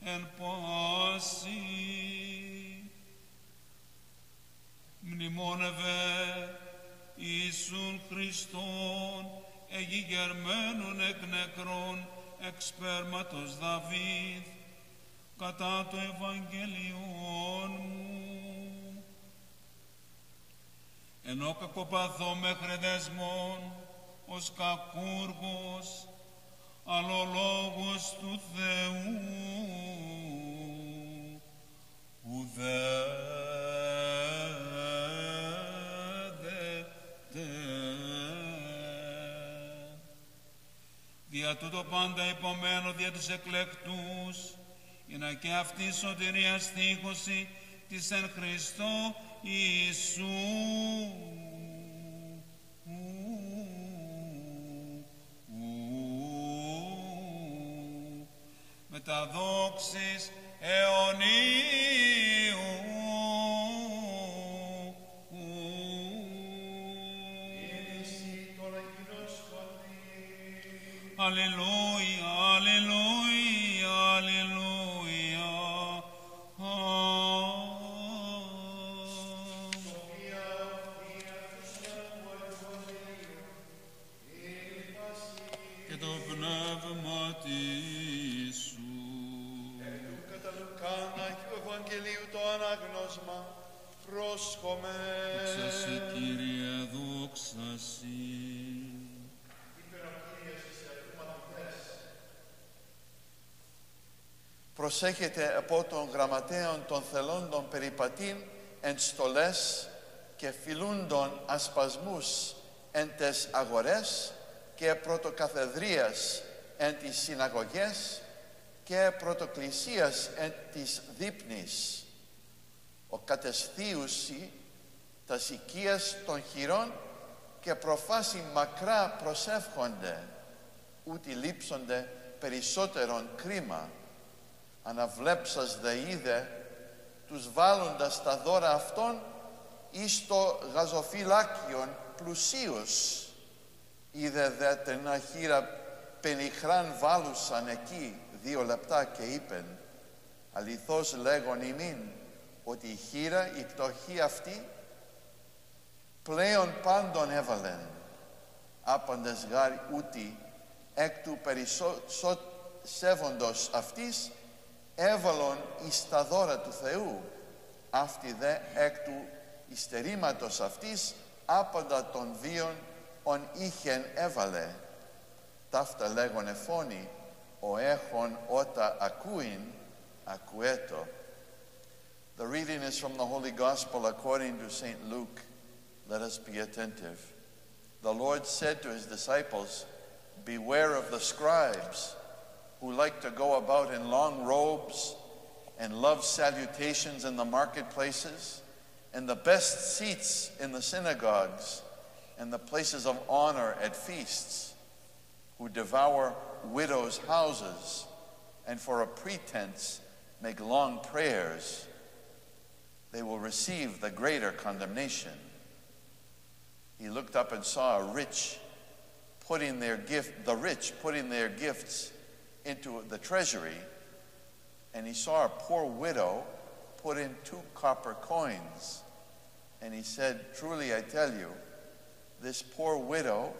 εν πάση. Μνημόνευε Ιησούν Χριστόν, εγιγερμένων εκ νεκρών, εξ σπέρματος Δαβίδ, κατά το Ευαγγελιόν μου. Ενώ κακοπαθώ μέχρι δεσμών, ως κακούργος, αλλά ο λόγος του Θεού ουδέδεται. Δια τούτο πάντα υπομένω δια τους εκλεκτούς, για να και αυτή η σωτηρία στήχωση της εν Χριστώ Ιησού. μεταδόξεις αιωνίου. Aleluya, aleluya, aleluya. Και το πνεύμα Σου. Το ανάγνωσμα πρόσχομαι. Προσέχετε από των γραμματέων των θελόντων περιπατήν εν στολές και φιλούντων ασπασμούς εν τες αγορές και πρωτοκαθεδρίας εν τις συναγωγές και πρωτοκλησίας εν της δείπνης. Ο κατεσθίουσι τα οικίας των χειρών και προφάσει μακρά προσεύχονται, ούτι λείψονται περισσότερον κρίμα. Αναβλέψας δε είδε, τους βάλλοντας τα δώρα αυτών εις το γαζοφυλάκιον πλουσίους. Είδε δε τενά χείρα πενιχράν βάλουσαν εκεί δύο λεπτά και είπεν αληθώς λέγον ημίν ότι η χείρα, η πτωχή αυτή πλέον πάντων έβαλεν άπαντες γάρ ούτι εκ του περισσεύοντος αυτής έβαλον εις τα δώρα του Θεού αυτή δε εκ του ιστερήματος αυτής άπαντα των βίων ον είχεν έβαλε ταύτα λέγον εφώνη ο έχων ότα ακούειν ακουέτο The reading is from the Holy Gospel according to St. Luke. Let us be attentive. The Lord said to his disciples, Beware of the scribes who like to go about in long robes and love salutations in the marketplaces and the best seats in the synagogues and the places of honor at feasts, who devour widows' houses and for a pretense make long prayers. They will receive the greater condemnation. He looked up and saw a rich putting their gift, the rich putting their gifts into the treasury, and he saw a poor widow put in two copper coins. And he said, Truly I tell you, this poor widow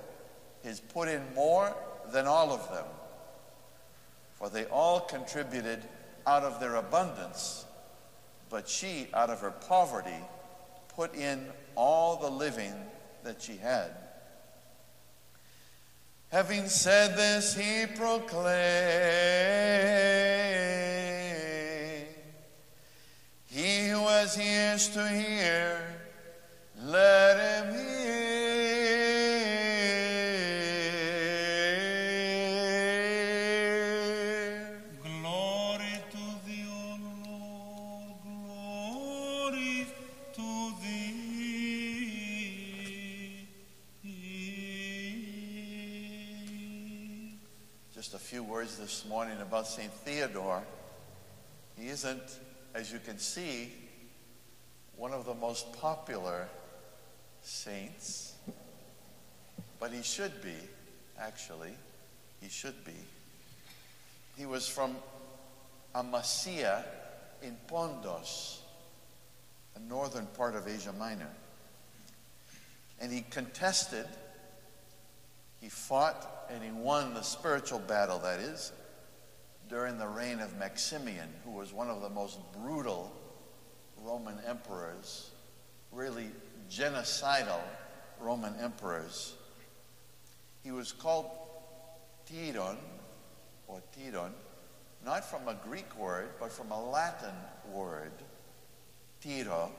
has put in more than all of them. For they all contributed out of their abundance, but she, out of her poverty, put in all the living that she had. Having said this, he proclaimed, He who has ears to hear, let him hear. Morning about St. Theodore. He isn't, as you can see, one of the most popular saints, but he should be, actually. He should be. He was from Amasia in Pondos, a northern part of Asia Minor. And he contested he fought and he won the spiritual battle, that is, during the reign of Maximian, who was one of the most brutal Roman emperors, really genocidal Roman emperors. He was called Tiron, or Tiron, not from a Greek word, but from a Latin word, Tiro,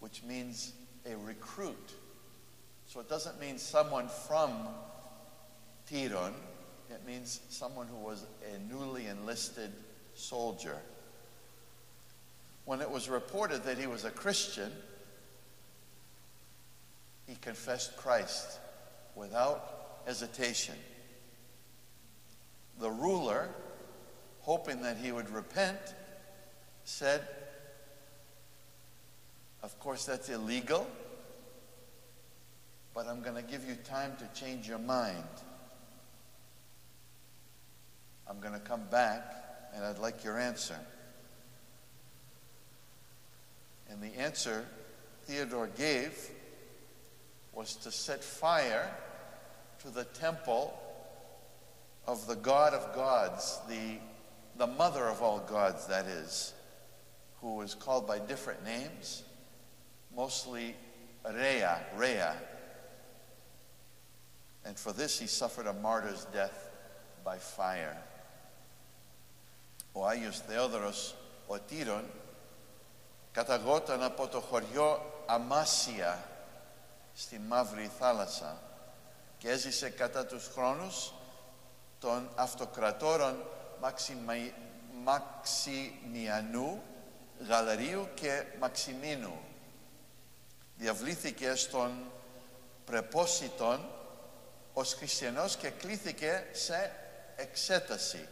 which means a recruit. So it doesn't mean someone from Tiron, it means someone who was a newly enlisted soldier. When it was reported that he was a Christian, he confessed Christ without hesitation. The ruler, hoping that he would repent, said, Of course, that's illegal but I'm going to give you time to change your mind. I'm going to come back and I'd like your answer. And the answer Theodore gave was to set fire to the temple of the God of gods, the, the mother of all gods, that is, who was called by different names, mostly Rea, Rea. And for this he suffered a martyr's death by fire. Ο Άγιος Θεόδωρος ο Τύρον καταγόταν από το χωριό Αμάσια στη Μαύρη Θάλασσα και έζησε κατά τους χρόνους των αυτοκρατόρων Μαξιμαϊ... Μαξιμιανού, Γαλαρίου και Μαξιμίνου. Διαβλήθηκε στον Πρεπόσιτον ως χριστιανός και κλήθηκε σε εξέταση.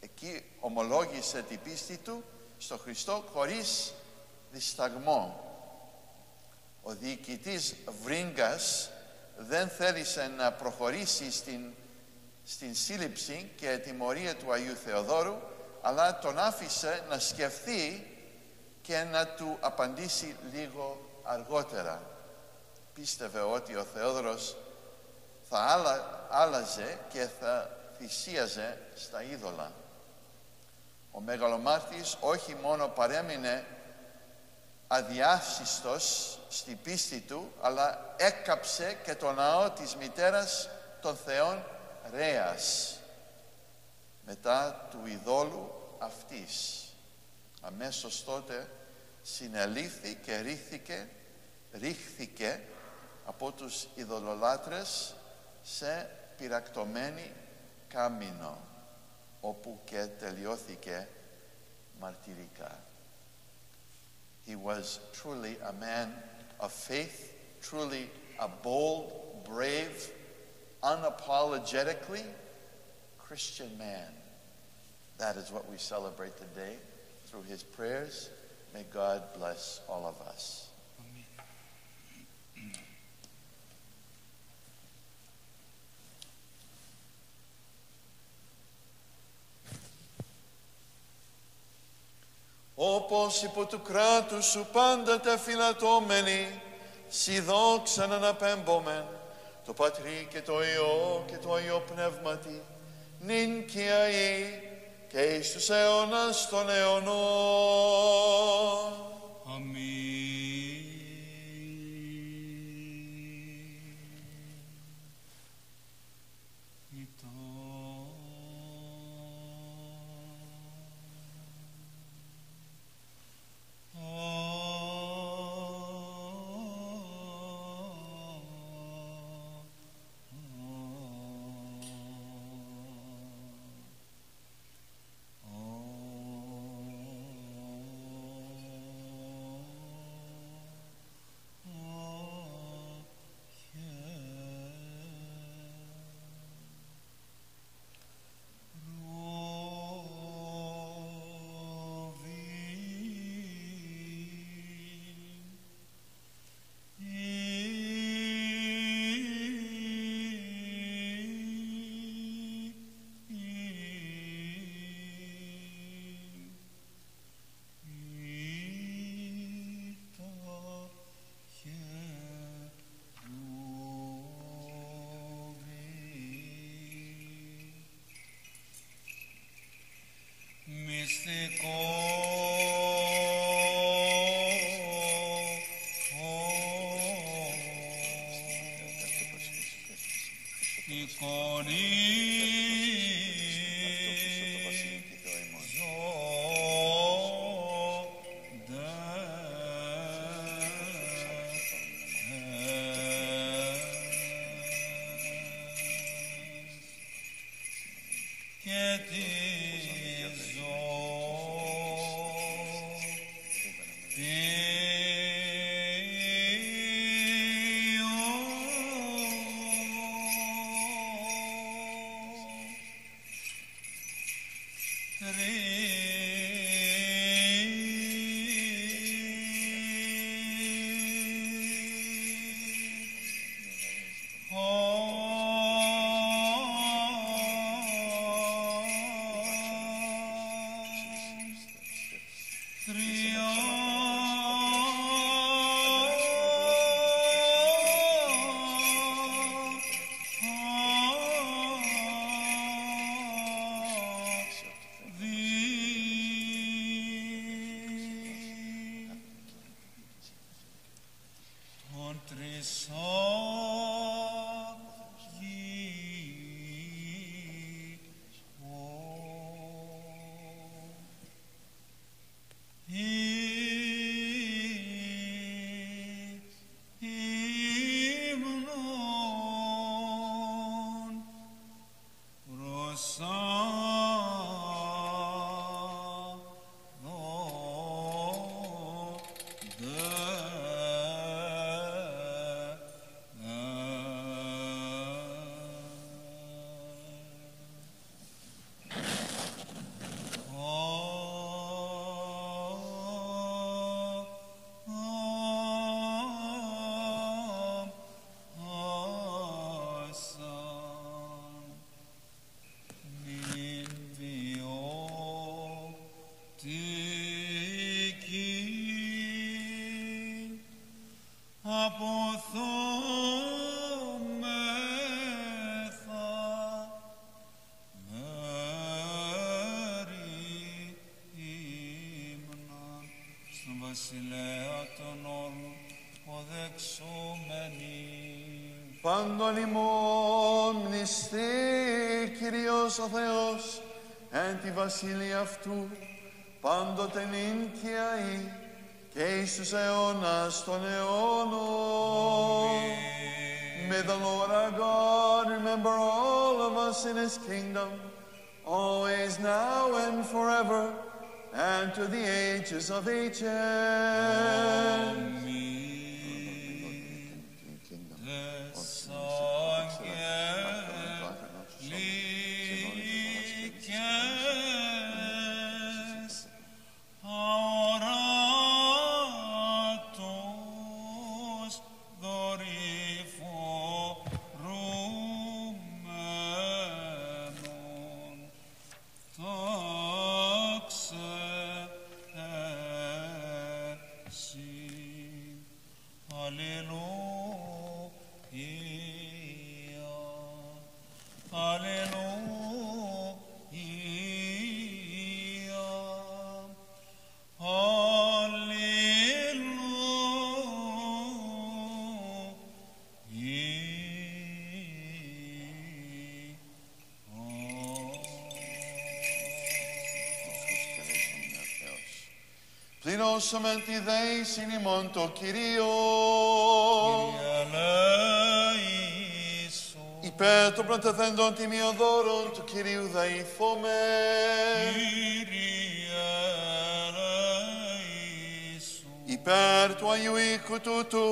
Εκεί ομολόγησε την πίστη του στο Χριστό χωρίς δισταγμό. Ο διοικητής Βρύγκας δεν θέλησε να προχωρήσει στην, στην σύλληψη και τιμωρία του Αγίου Θεοδόρου αλλά τον άφησε να σκεφτεί και να του απαντήσει λίγο αργότερα. Πίστευε ότι ο Θεόδωρος θα άλλα, άλλαζε και θα θυσίαζε στα είδωλα. Ο μεγαλομάρτης όχι μόνο παρέμεινε αδιάσυστος στη πίστη του, αλλά έκαψε και το ναό της μητέρας των Θεών Ρέας μετά του ειδόλου αυτής. Αμέσως τότε συνελήφθη και ρίχθηκε, ρίχθηκε από τους ειδωλολάτρες σε πυρακτωμένη κάμινο όπου και τελειώθηκε μαρτυρικά. He was truly a man of faith, truly a bold, brave, unapologetically Christian man. That is what we celebrate today through his prayers. May God bless all of us. Όπως υπό του κράτους σου πάντα τα φυλατώμενοι, σι δόξαν αναπέμπομεν, το Πατρί και το Υιό και το Αγίο Πνεύματι, νυν και αεί και εις τους αιώνας των αιωνών. Oh. Βασιλέα των όρων, οδεξούμενη. Πάντων ημών μνηστή Κύριος ο Θεός, εν τη βασίλεια αυτού, πάντοτε νυν και αεί, και εις τους αιώνας των αιώνων. May the Lord our God remember all of us in his kingdom, always now and forever, and to the ages of ages. Amen. Πληρώσαμε τη δέησιν ημών το Κυρίο. Ελέησου. Υπέρ των πρωτεθέντων τιμιοδόρων του Κυρίου δεηθώμε. Κύριε ελέησου. Υπέρ του Αγίου οίκου τούτου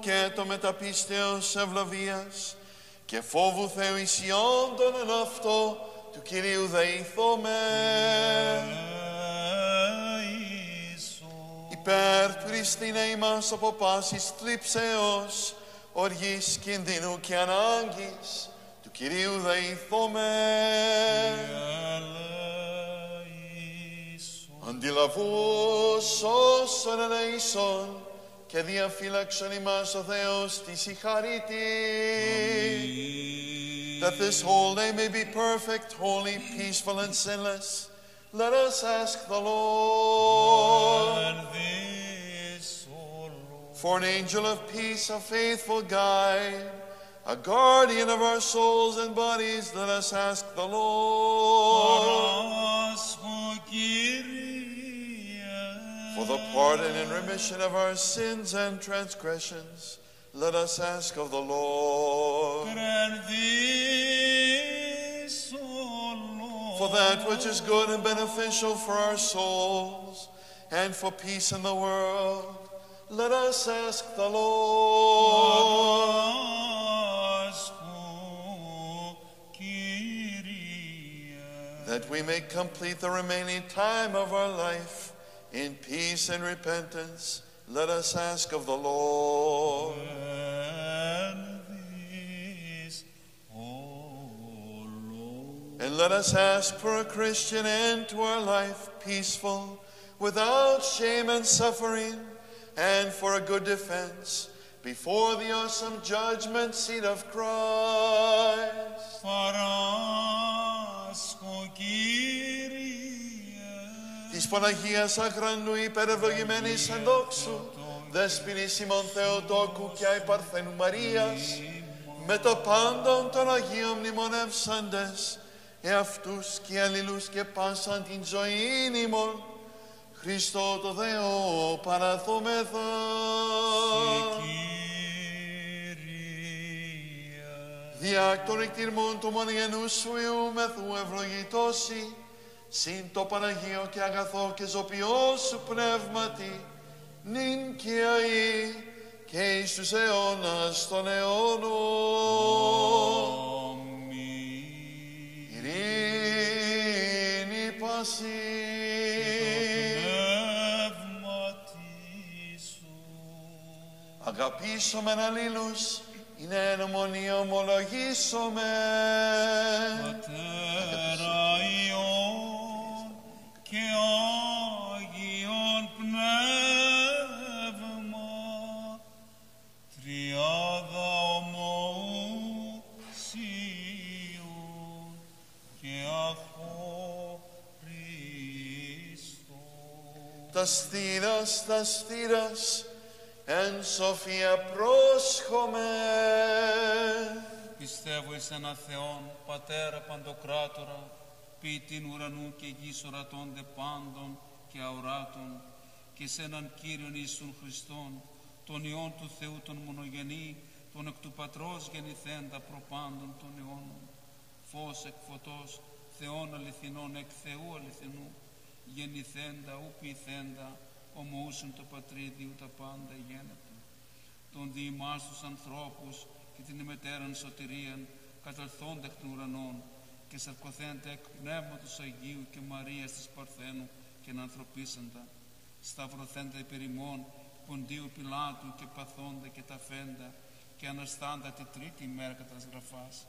και το μεταπίστεως ευλαβίας και φόβου Θεού ισιόντων εν αυτό του Κυρίου δεηθώμε. Υπέρ του Χριστίνε ημάς από πάσης θλίψεως, οργής, κινδύνου και ανάγκης, του Κυρίου δεηθώμε. Ελέησου. Αντιλαβούς όσων ελεήσων και διαφύλαξον ημάς ο Θεός της συγχαρήτη. That this whole day may be perfect, holy, peaceful, and sinless, let us ask the Lord. For an angel of peace, a faithful guide, a guardian of our souls and bodies, let us ask the Lord. For the pardon and remission of our sins and transgressions, let us ask of the Lord. For that which is good and beneficial for our souls, and for peace in the world, let us ask the Lord that we may complete the remaining time of our life in peace and repentance. Let us ask of the Lord. And let us ask for a Christian end to our life, peaceful, without shame and suffering. And for a good defense before the awesome judgment seat of Christ. παράσχω, Κύριε. Της Παναγίας Αχραντού υπερευλογημένης εν δόξου, δέσποινης ημών Θεοτόκου και αϊπαρθένου Μαρίας, με το πάντων των Αγίων μνημονεύσαντες, εαυτούς και αλληλούς και πάσαν την ζωή ημών, Χριστό το Θεό παραθόμεθα. Κύριε. Δια των εκτιρμών του μονογενού σου Υιού μεθού ευλογητώσει, συν το Παναγίο και αγαθό και ζωπιό σου πνεύματι, νυν και αεί και εις τους αιώνας των αιώνων. Αμήν. Ειρήνη πάση. Αγαπήσομεν αλλήλους, είναι εν ομονία ομολογήσομεν. Πατέρα Υιόν και Άγιον Πνεύμα, τριάδα ομοουσίων και τα στήρας, τα στήρας, εν σοφία πρόσχομαι. Πιστεύω εις ένα Θεόν, Πατέρα Παντοκράτορα, ποιητήν ουρανού και γης ορατώνται πάντων και αοράτων, και σε έναν Κύριον Ιησούν Χριστόν, τον Υιόν του Θεού τον μονογενή, τον εκ του Πατρός γεννηθέντα προπάντων των αιώνων, φως εκ φωτός, Θεόν αληθινών εκ Θεού αληθινού, γεννηθέντα ου ποιηθέντα, ομοούσουν το πατρίδιου τα πάντα γένετο. Τον διημάς τους ανθρώπους και την ημετέραν σωτηρίαν, καταρθόντα εκ των ουρανών και σαρκωθέντα εκ πνεύματος Αγίου και Μαρίας της Παρθένου και να ανθρωπίσαντα, σταυρωθέντα υπερ ημών, ποντίου Πιλάτου και παθόντα και ταφέντα και αναστάντα τη τρίτη ημέρα κατά της γραφάς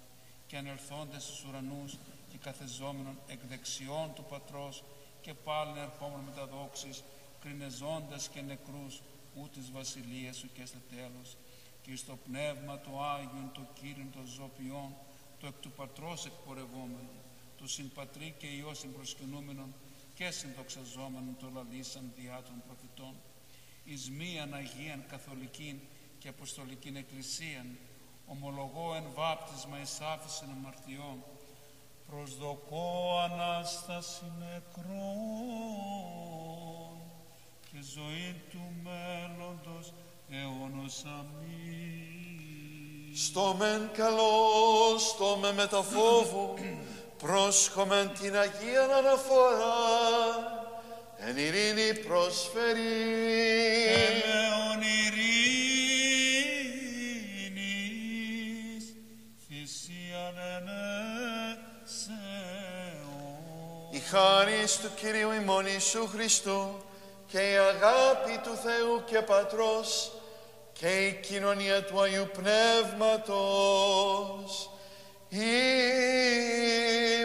και ανερθόντα στους ουρανούς και καθεζόμενον εκ δεξιών του Πατρός και πάλι ερχόμενον με τα δόξης, κρινεζώντας και νεκρούς ού της βασιλείας σου και στο τέλος και στο πνεύμα το Άγιον, το Κύριον των Ζωπιών, το εκ του Πατρός εκπορευόμενον, το συμπατρί και Υιός συμπροσκυνούμενον και συνδοξαζόμενον το λαλήσαν διά των προφητών, εις μίαν Αγίαν Καθολικήν και Αποστολικήν Εκκλησίαν, ομολογώ εν βάπτισμα εις άφησεν αμαρτιών, προσδοκώ Ανάσταση νεκρών και ζωή του μέλλοντος αιώνος αμήν. Στο μεν καλό, στο με μεταφόβου, πρόσχομεν την Αγία αναφορά, εν ειρήνη προσφέρει. Ελέον ειρήνης, θυσίαν ενέσεων. Η χάρις του Κυρίου ημών Ιησού Χριστού και η αγάπη του Θεού και Πατρός και η κοινωνία του Αγίου Πνεύματος. Ή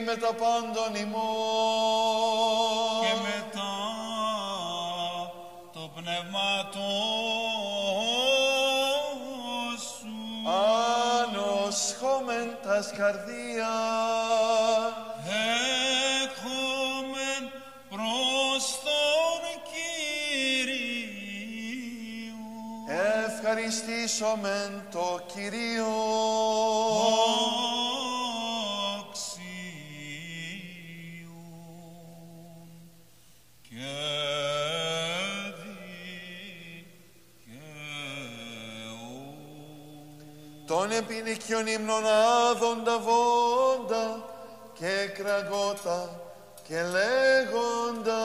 με τα πάντων ημών. και μετά το πνεύμα του σου. Ανοσχόμεν τας καρδίας ευχαριστήσομεν το Κυρίο αξίον και δικαιών. των επινικιών ύμνων άδοντα βόντα και κραγότα και λέγοντα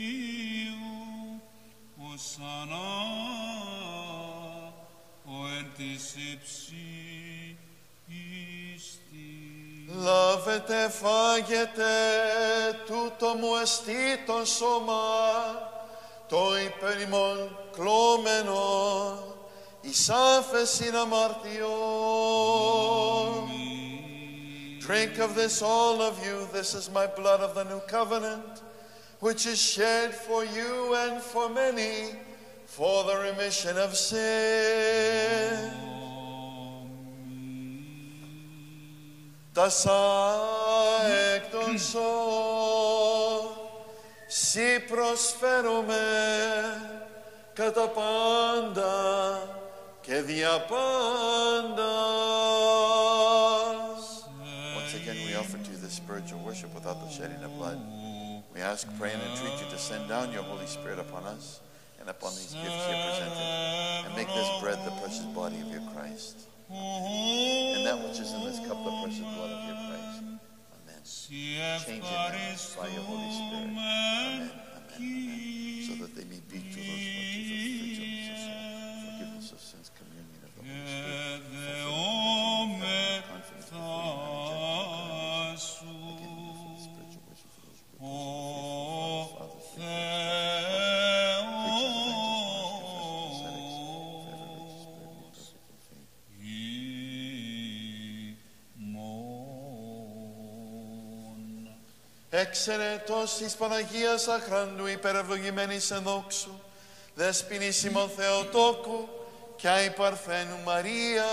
οσανά ο εν της υψής της. Λάβετε, φάγετε, τούτο μου εστί το σώμα, το υπέρ ημών κλώμενο, εις άφεσιν αμαρτιών. Drink of this, all of you. This is my blood of the new covenant, which is shed for you and for many for the remission of sin. Τα εκ των σώων, σύ προσφέρομαι κατά πάντα και δια πάντας. Once again, we offer to you this spiritual worship without the shedding of blood. We ask, pray, and entreat you to send down your Holy Spirit upon us and upon these gifts here presented, and make this bread the precious body of your Christ, and that which is in this cup the precious blood of your Christ. Amen. Change it now by your Holy Spirit. Amen. Amen. Amen. Εξαιρετός της Παναγίας Αχράντου υπερευλογημένης εν δόξου, δεσποινής ημών Θεοτόκου και αϊ Παρθένου Μαρίας.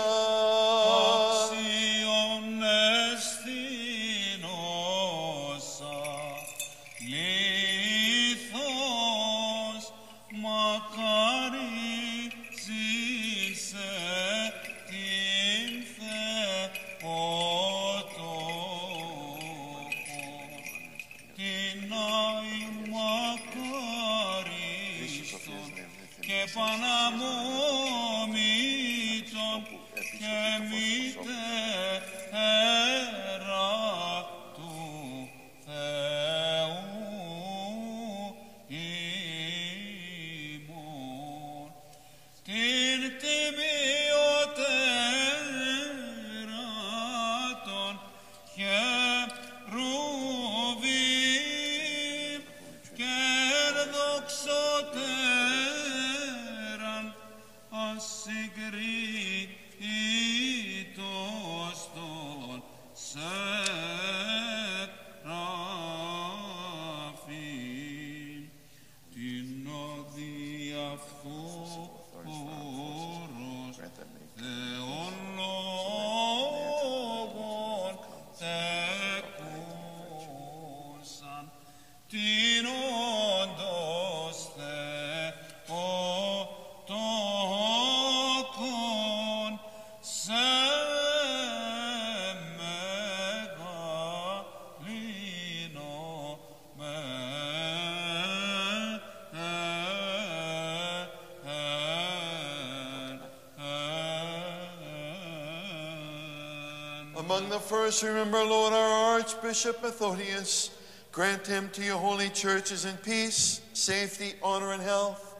Among the first, remember, Lord, our Archbishop Methodius. Grant him to your holy churches in peace, safety, honor, and health,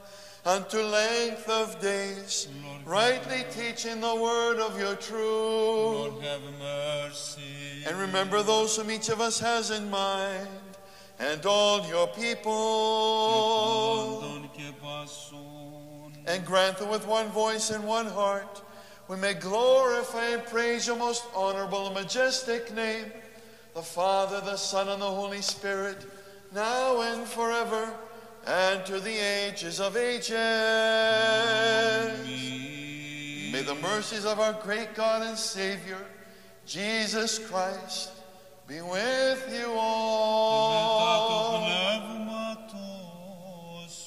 unto length of days, Lord, rightly teaching the word of your truth. Lord, have mercy. And remember those whom each of us has in mind, and all your people. And grant them with one voice and one heart we may glorify and praise your most honorable and majestic name, the Father, the Son, and the Holy Spirit, now and forever, and to the ages of ages. May the mercies of our great God and Savior, Jesus Christ, be with you Μετά το all. πνεύματός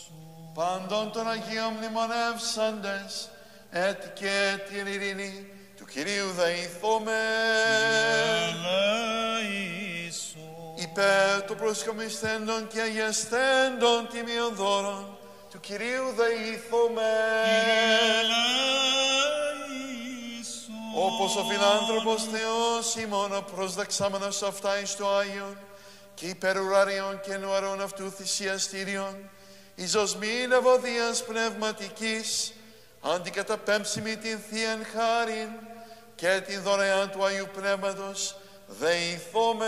σου. Πάντων των Αγίων μνημονεύσαντες, et και την ειρήνη του Κυρίου δεηθούμε. Ελέησον. Υπέρ του προσκομισθέντων και αγιαστέντων τιμίων δώρων του Κυρίου δεηθούμε. Ελέησον. Όπως ο φιλάνθρωπος Θεός ημών ο προσδεξάμενος αυτά εις το Άγιον και υπερουράριον και νουαρών αυτού θυσιαστήριον εις οσμήν ευωδίας πνευματικής αντικαταπέμψιμη την Θείαν Χάριν και την δωρεάν του Αγίου Πνεύματος δεηθούμε.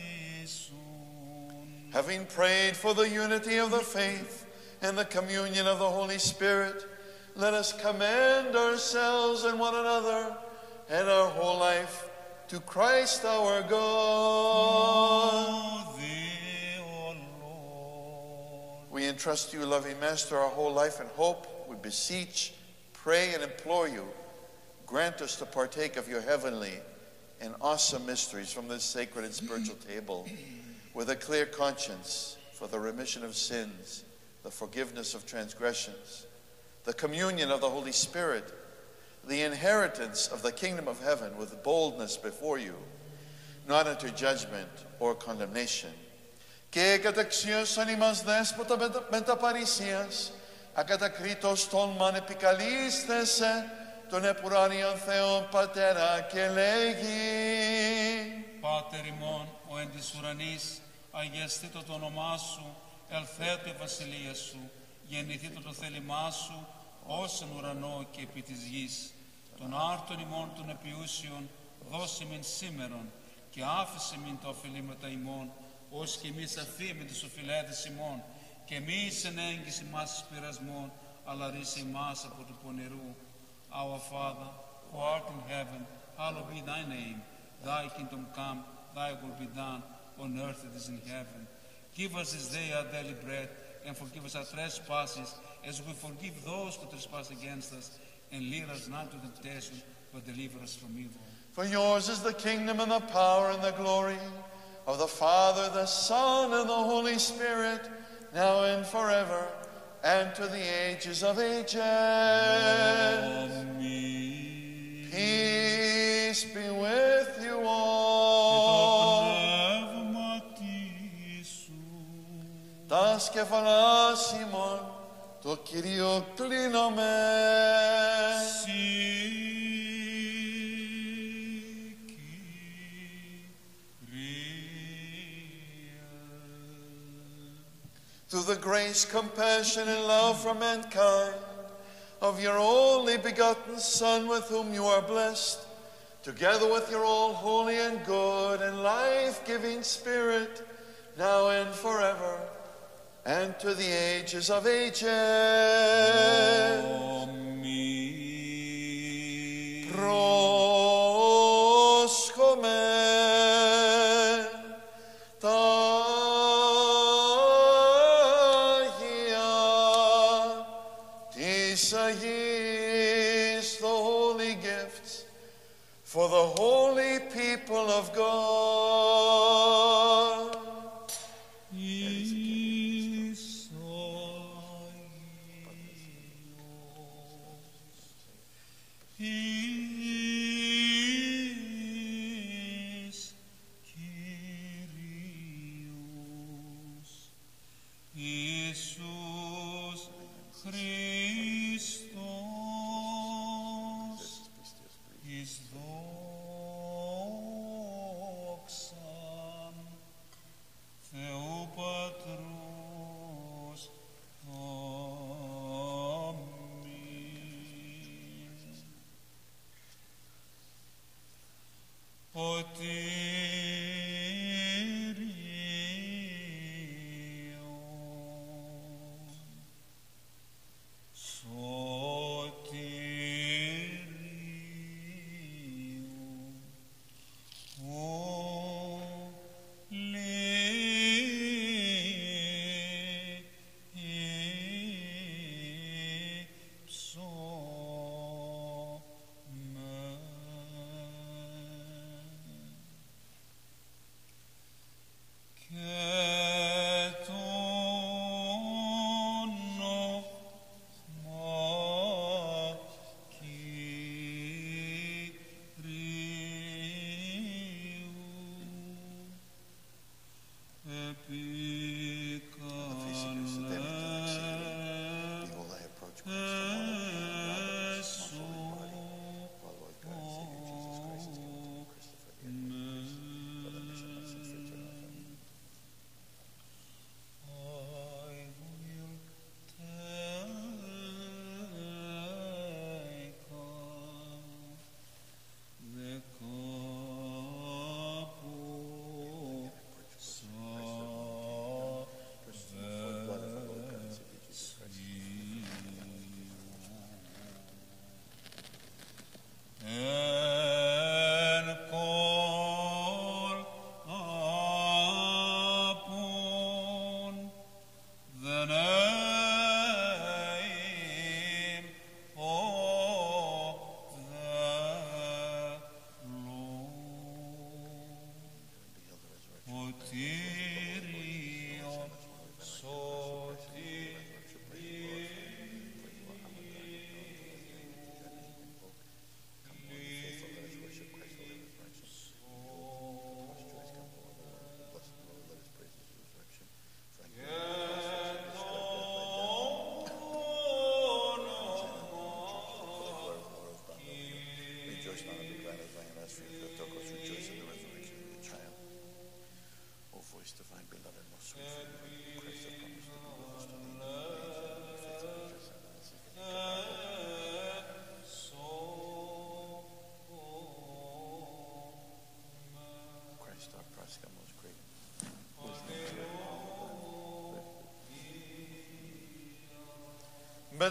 Ελέησον. Having prayed for the unity of the faith and the communion of the Holy Spirit, let us commend ourselves and one another and our whole life to Christ our God. Οδεί ο Lord. we entrust you, loving Master, our whole life and hope. We beseech, pray, and implore you. Grant us to partake of your heavenly and awesome mysteries from this sacred and spiritual [CLEARS THROAT] table with a clear conscience for the remission of sins, the forgiveness of transgressions, the communion of the Holy Spirit, the inheritance of the kingdom of heaven with boldness before you, not unto judgment or condemnation. Και καταξίωσαν ημάς δέσποτα με τα- με τα παρησίας, ακατακρίτως τόλμαν επικαλείσθεσαι τον επουράνιον Θεόν Πατέρα και λέγει Πάτερ ημών, ο εν της ουρανής, αγιαστήτω το όνομά σου, ελθέτω η βασιλεία σου, γεννηθήτω το θέλημά σου, ως εν ουρανό και επί της γης. Τον άρτον ημών των επιούσιων, δώσε μεν σήμερον, και άφησε μην τα οφειλήματα ημών, ως και εμείς αφήμεν τις οφειλέτες ημών, και μη εν έγκυση μας εις πειρασμών, αλλά ρίσε ημάς από του πονηρού. Our Father, who art in heaven, hallowed be thy name. Thy kingdom come, thy will be done on earth as it is in heaven. Give us this day our daily bread, and forgive us our trespasses, as we forgive those who trespass against us. And lead us not to temptation, but deliver us from evil. For yours is the kingdom and the power and the glory of the Father, the Son, and the Holy Spirit, now and forever, and to the ages of ages. Amen. Peace be with you Και το all. πνεύματι σου. Τα σκεφαλάς ημών, το Κύριο κλείνομαι. through the grace, compassion, and love for mankind of your only begotten Son, with whom you are blessed, together with your all holy and good and life giving Spirit, now and forever, and to the ages of ages. Amen. Proscomen.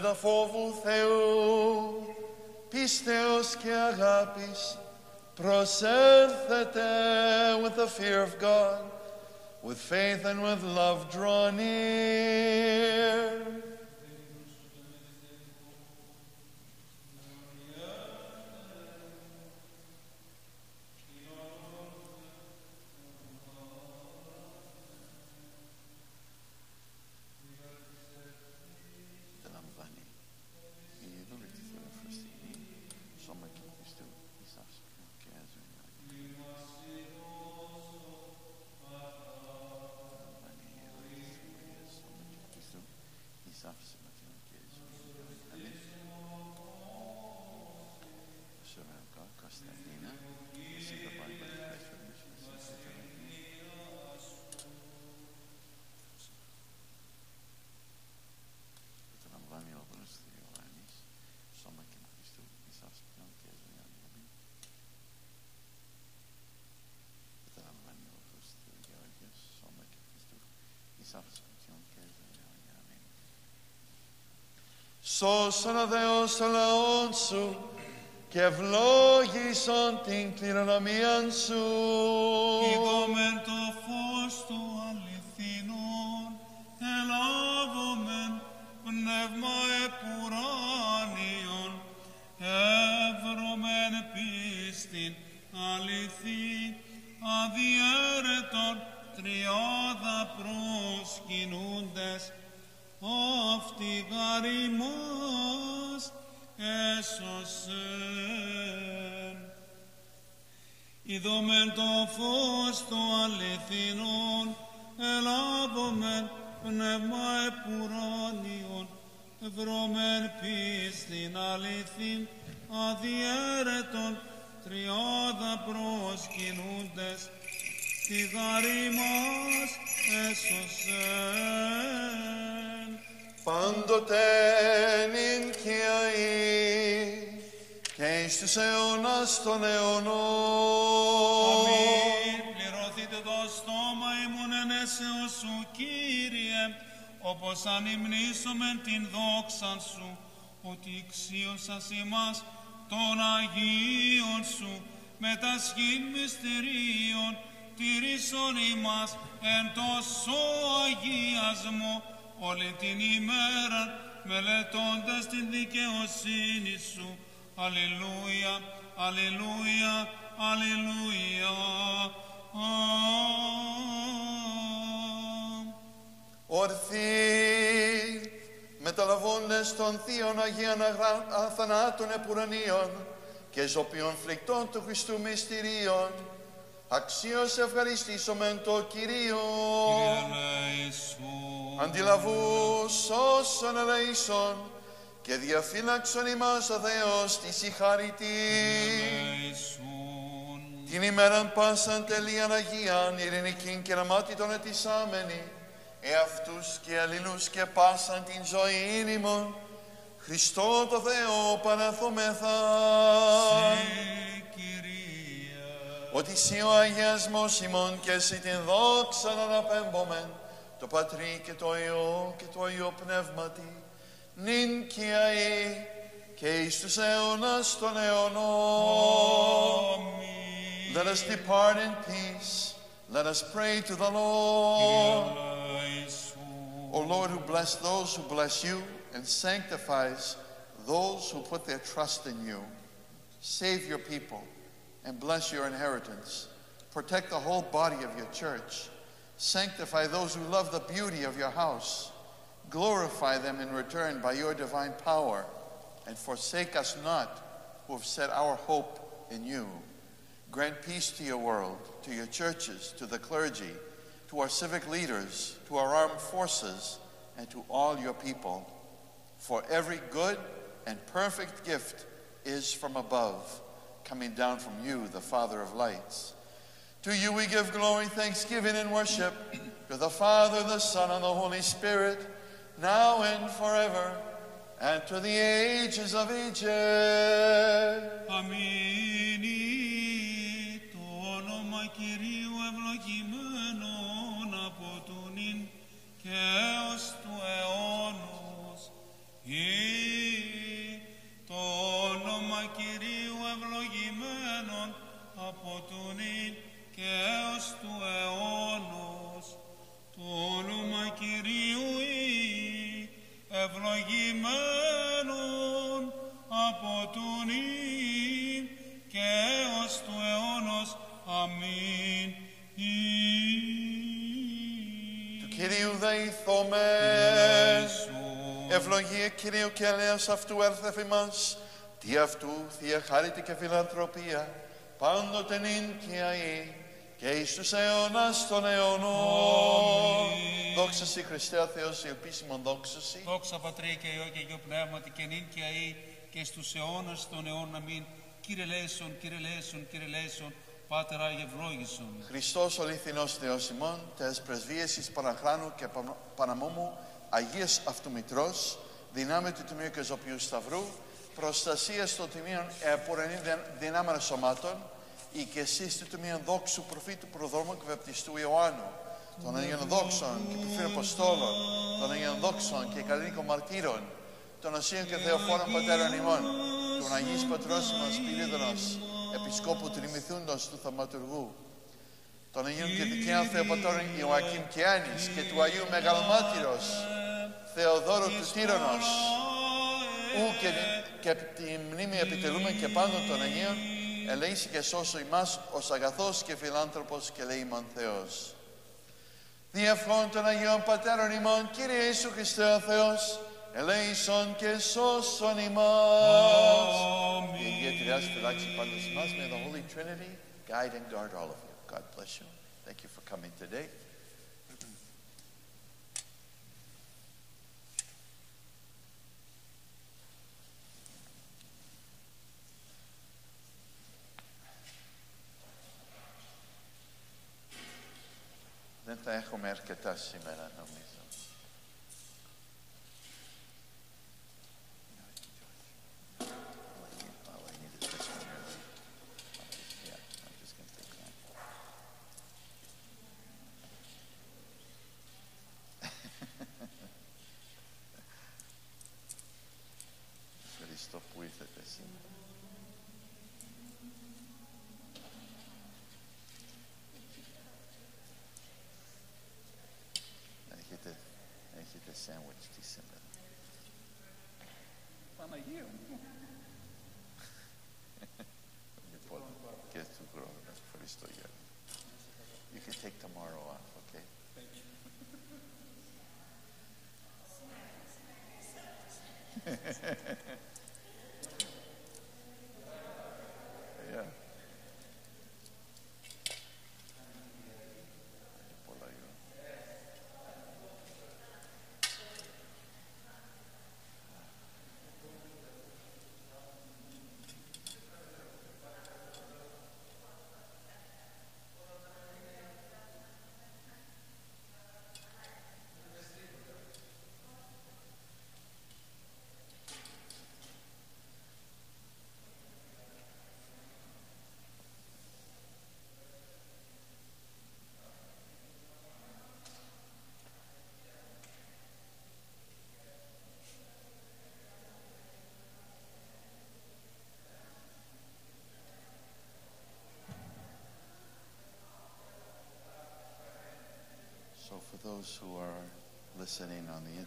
Με τα φόβου Θεού, πίστεως και αγάπης, Προσέρθετε with the fear of God, with faith and with love draw near. Εις άψυχο και αζωνιά. Αμήν. Σώσον ο Θεός των λαών σου και ευλόγησον την κληρονομία σου. Είδομεν το αυτή γάρι μας έσωσεν. Είδομεν το φως το αληθινόν, ελάβομεν πνεύμα επουράνιον, ευρώμεν πίστην αληθήν, αδιέρετον τριάδα προσκυνούντες, τη γαρή μας έσωσεν. Πάντοτε νυν και αεί και εις τους αιώνας των αιώνων. Αμήν. Πληρωθείτε το στόμα ημών ενέσεως σου, Κύριε, όπως ανυμνήσομεν την δόξαν σου, ότι εξίωσας ημάς των Αγίων σου, με τα σχήν μυστηρίων, τηρήσον ημάς εν τόσο αγίασμο, όλη την ημέρα, μελετώντας την δικαιοσύνη σου. Αλληλούια, αλληλούια, αλληλούια. Αμήν. Ορθοί μεταλαβώντες των θείων Αγίων Αγρα- Αθανάτων Επουρανίων και ζωπιών φρικτών του Χριστού μυστηρίων, αξίως ευχαριστήσομεν το Κυρίο. Κύριε ελέησον. Αντιλαβούς όσων ελεήσων και διαφύλαξον ημάς ο Θεός της συγχαρητή. Ελέησον. Την ημέραν πάσαν τελείαν Αγίαν, ειρηνικήν και των ετισάμενη, εαυτούς και αλληλούς και πάσαν την ζωή ημών, Χριστό το Θεό παραθόμεθα. Σε, Κυρία. Ότι εσύ ο αγιασμός ημών και εσύ την δόξα να αναπέμπομεν, το Πατρί και το Υιό και το Υιό Πνεύματι, νυν και αεί και εις τους αιώνας των αιώνων. Αμήν. Let us depart in peace. Let us pray to the Lord. Ελέησον. O Lord, who bless those who bless you and sanctifies those who put their trust in you. Save your people and bless your inheritance. Protect the whole body of your church. Sanctify those who love the beauty of your house. Glorify them in return by your divine power. And forsake us not who have set our hope in you. Grant peace to your world, to your churches, to the clergy, to our civic leaders, to our armed forces, and to all your people. For every good and perfect gift is from above, coming down from you, the Father of lights. To you we give glory, thanksgiving, and worship, to the Father, the Son, and the Holy Spirit, now and forever, and to the ages of ages. Αμήνη το όνομα Κυρίου ευλογημένον από του νυν και έως του αιώνος. Ή το όνομα Κυρίου ευλογημένον από τον ίν και έως του αιώνος. Το όνομα Κυρίου ή ευλογημένον από τον ίν και έως του αιώνος. Αμήν. Του Κυρίου δεηθώμες. Ευλογία Κυρίου και ελέος αυτού έλθεφη μας. Τι αυτού θεία χάρητη και φιλανθρωπία. Πάντοτε νυν και αεί και εις τους αιώνας των αιώνων. Δόξα Σοι Χριστέ ο Θεός, η επίσημον δόξα Σοι. Δόξα Πατρί και Υιό και Αγίο Πνεύματι και νυν και αεί και στους αιώνας των αιώνων. Αμήν. Κύριε Λέησον, Κύριε Λέησον, Κύριε Λέησον, Πάτερ Άγιε ευλόγησον. Χριστός ο αληθινός Θεός ημών, τες πρεσβείες εις Παναχράνου και Πα- Παναμόμου, Αγίας αυτού Μητρός, δυνάμει του Τιμίου και Ζωπιού Σταυρού, προστασίας των Τιμίων επουρανή δυνάμενα σωμάτων, η και εσείς του Τιμίων δόξου προφήτου προδρόμου και βαπτιστού Ιωάννου, των Αγίων Δόξων και Προφήτων Αποστόλων, των Αγίων Δόξων και Καλλινίκων Μαρτύρων, των Οσίων και Θεοφόρων Πατέρων ημών, των Αγίης Πατρός ημών Σπυρίδωνος, Επισκόπου Τριμηθούντος του Θαυματουργού, των Αγίων και Δικαίων Θεοπατώρων Ιωακήμ και Άνης και του Αγίου Μεγαλομάτυρος Θεοδόρου του Τύρονος ου και, και τη μνήμη επιτελούμε και πάνω των Αγίων ελέηση και σώσο ημάς ως αγαθός και φιλάνθρωπος και λέει ημών Θεός. Διευχών των Αγίων Πατέρων ημών Κύριε Ιησού Χριστέ ο Θεός ελέησον και σώσον ημάς. Η Αγία Τριάς φυλάξει πάντα σε εμάς. May the Holy Trinity guide and guard all of you. God bless you. Thank you for coming today. Δεν θα έχουμε αρκετά σήμερα νομίζω.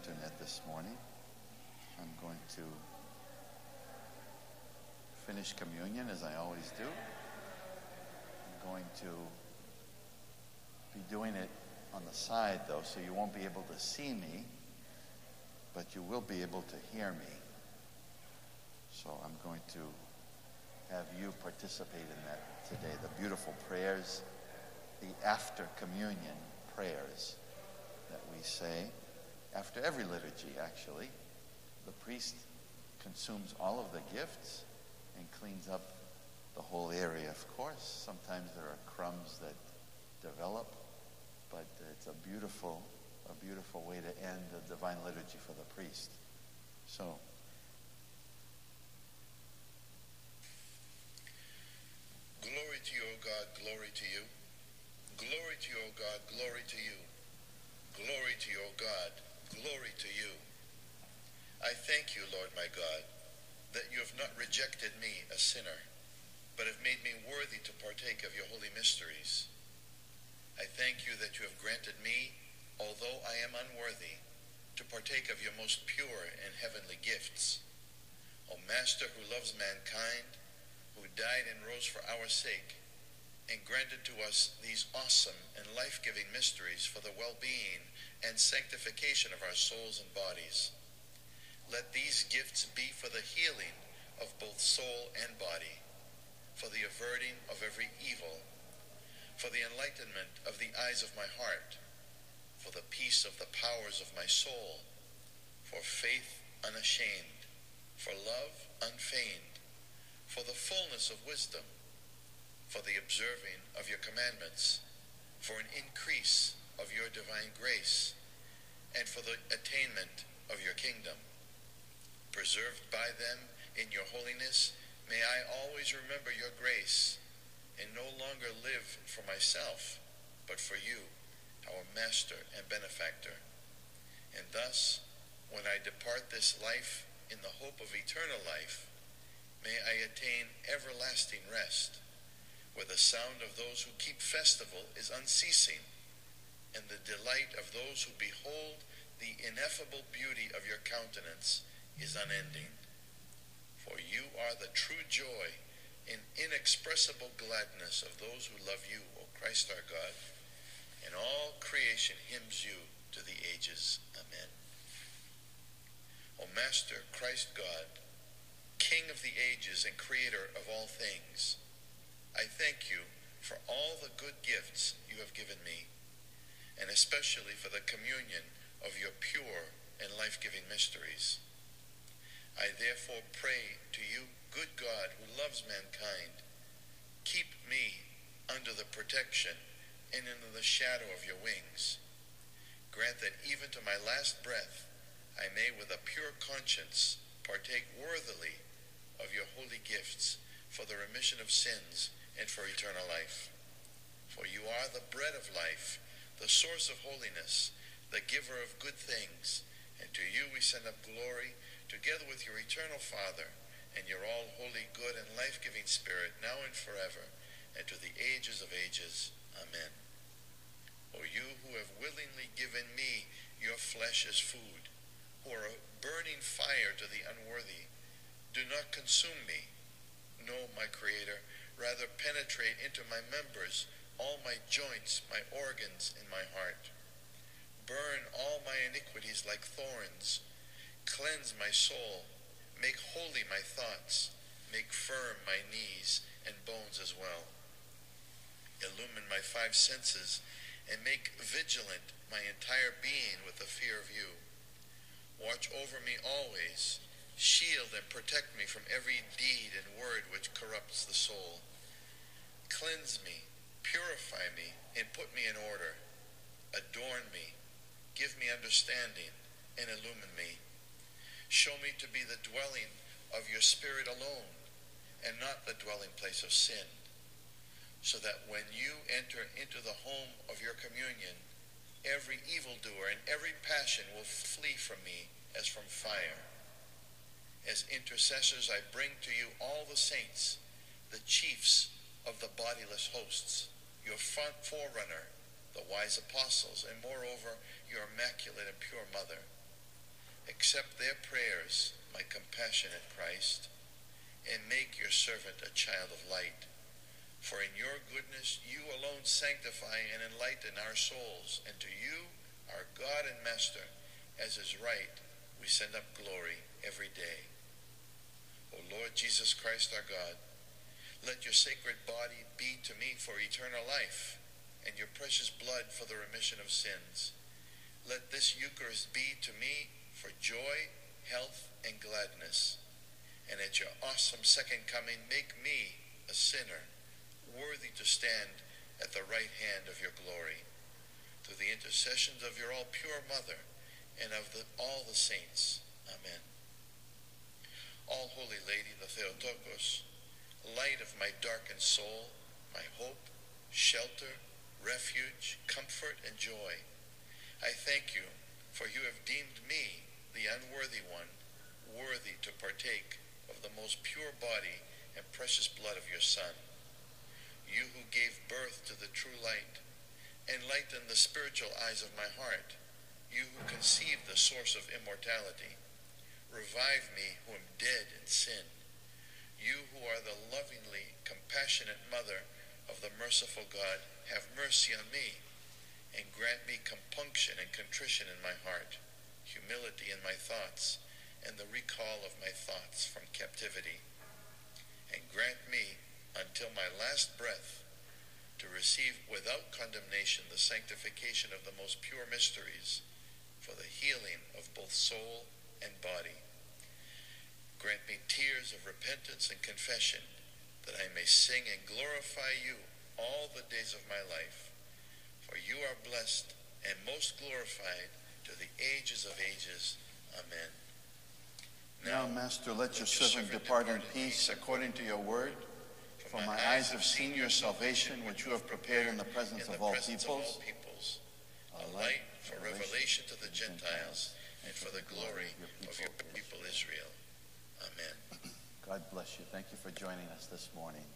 Internet this morning, I'm going to finish communion as I always do. I'm going to be doing it on the side though, so you won't be able to see me, but you will be able to hear me. So, I'm going to have you participate in that today. The beautiful prayers, the after communion prayers that we say after every liturgy, actually. The priest consumes all of the gifts and cleans up the whole area, of course. Sometimes there are crumbs that develop, but it's a beautiful, a beautiful way to end the divine liturgy for the priest. So, Glory to you, O God, glory to you. Glory to you, O God, glory to you. Glory to you, O God, glory to you. I thank you, Lord my God, that you have not rejected me, a sinner, but have made me worthy to partake partake of your holy mysteries. I thank you that you have granted me, although I am unworthy, to partake of your most pure and heavenly gifts. O Master who loves mankind, who died and rose for our sake, and granted to us these awesome and life-giving mysteries for the well-being and sanctification of our souls and bodies. Let these gifts be for the healing of both soul and body, for the averting of every evil, for the enlightenment of the eyes of my heart, for the peace of the powers of my soul, for faith unashamed, for love unfeigned, for the fullness of wisdom, for the observing of your commandments, for an increase of your divine grace, and for the attainment of your kingdom. Preserved by them in your holiness, may I always remember your grace and no longer live for myself, but for you, our Master and Benefactor. And thus, when I depart this life in the hope of eternal life, may I attain everlasting rest, where the sound of those who keep festival is unceasing, and the delight of those who behold the ineffable beauty of your countenance is unending. For you are the true joy and inexpressible gladness of those who love you, O Christ our God, and all creation hymns you to the ages. Amen. O Master, Christ God, King of the ages and Creator of all things, I thank you for all the good gifts you have given me, and especially for the communion of your pure and life-giving mysteries. I therefore pray to you, good God who loves mankind, keep me under the protection and under the shadow of your wings. Grant that even to my last breath I may with a pure conscience partake worthily of your holy gifts for the remission of sins and for eternal life. For you are the bread of life, the source of holiness, the giver of good things, and to you we send up glory together with your eternal Father and your all holy, good, and life-giving Spirit, now and forever, and to the ages of ages. Amen. O you who have willingly given me your flesh as food, are a burning fire to the unworthy, do not consume me. No, my Creator, rather penetrate into my members, all my joints, my organs, and my heart. Burn all my iniquities like thorns. Cleanse my soul. Make holy my thoughts. Make firm my knees and bones as well. Illumine my five senses and make vigilant my entire being with the fear of you. Watch over me always. Shield and protect me from every deed and word which corrupts the soul. Cleanse me, purify me, and put me in order. Adorn me, give me understanding, and illumine me. Show me to be the dwelling of your Spirit alone, and not the dwelling place of sin, so that when you enter into the home of your communion, every evildoer and every passion will flee from me as from fire. As intercessors, I bring to you all the saints, the chiefs of the bodiless hosts, your front forerunner, the wise apostles, and moreover, your immaculate and pure mother. Accept their prayers, my compassionate Christ, and make your servant a child of light. For in your goodness you alone sanctify and enlighten our souls, and to you, our God and Master, as is right, we send up glory every day. O Lord Jesus Christ our God, let your sacred body be to me for eternal life, and your precious blood for the remission of sins. Let this Eucharist be to me for joy, health, and gladness. And at your awesome second coming, make me, a sinner, worthy to stand at the right hand of your glory. Through the intercessions of your all pure mother and of the, all the saints. Amen. All Holy Lady, the Theotokos, light of my darkened soul, my hope, shelter, refuge, comfort, and joy, I thank you, for you have deemed me, the unworthy one, worthy to partake of the most pure body and precious blood of your Son. You who gave birth to the true light. Enlighten the spiritual eyes of my heart, you who conceived the source of immortality. Revive me who am dead in sin. You who are the lovingly compassionate mother of the merciful God, have mercy on me and grant me compunction and contrition in my heart, humility in my thoughts, and the recall of my thoughts from captivity. And grant me until my last breath to receive without condemnation the sanctification of the most pure mysteries for the healing of both soul and body. Grant me tears of repentance and confession that I may sing and glorify you all the days of my life. For you are blessed and most glorified to the ages of ages. Amen. Now, Master, let your servant depart in peace according to your word. For my eyes have seen your salvation, which you have prepared in the presence in the of all presence of all peoples, peoples, a light for revelation to the Gentiles and for the glory of your people Israel. Amen. [CLEARS THROAT] God bless you. Thank you for joining us this morning.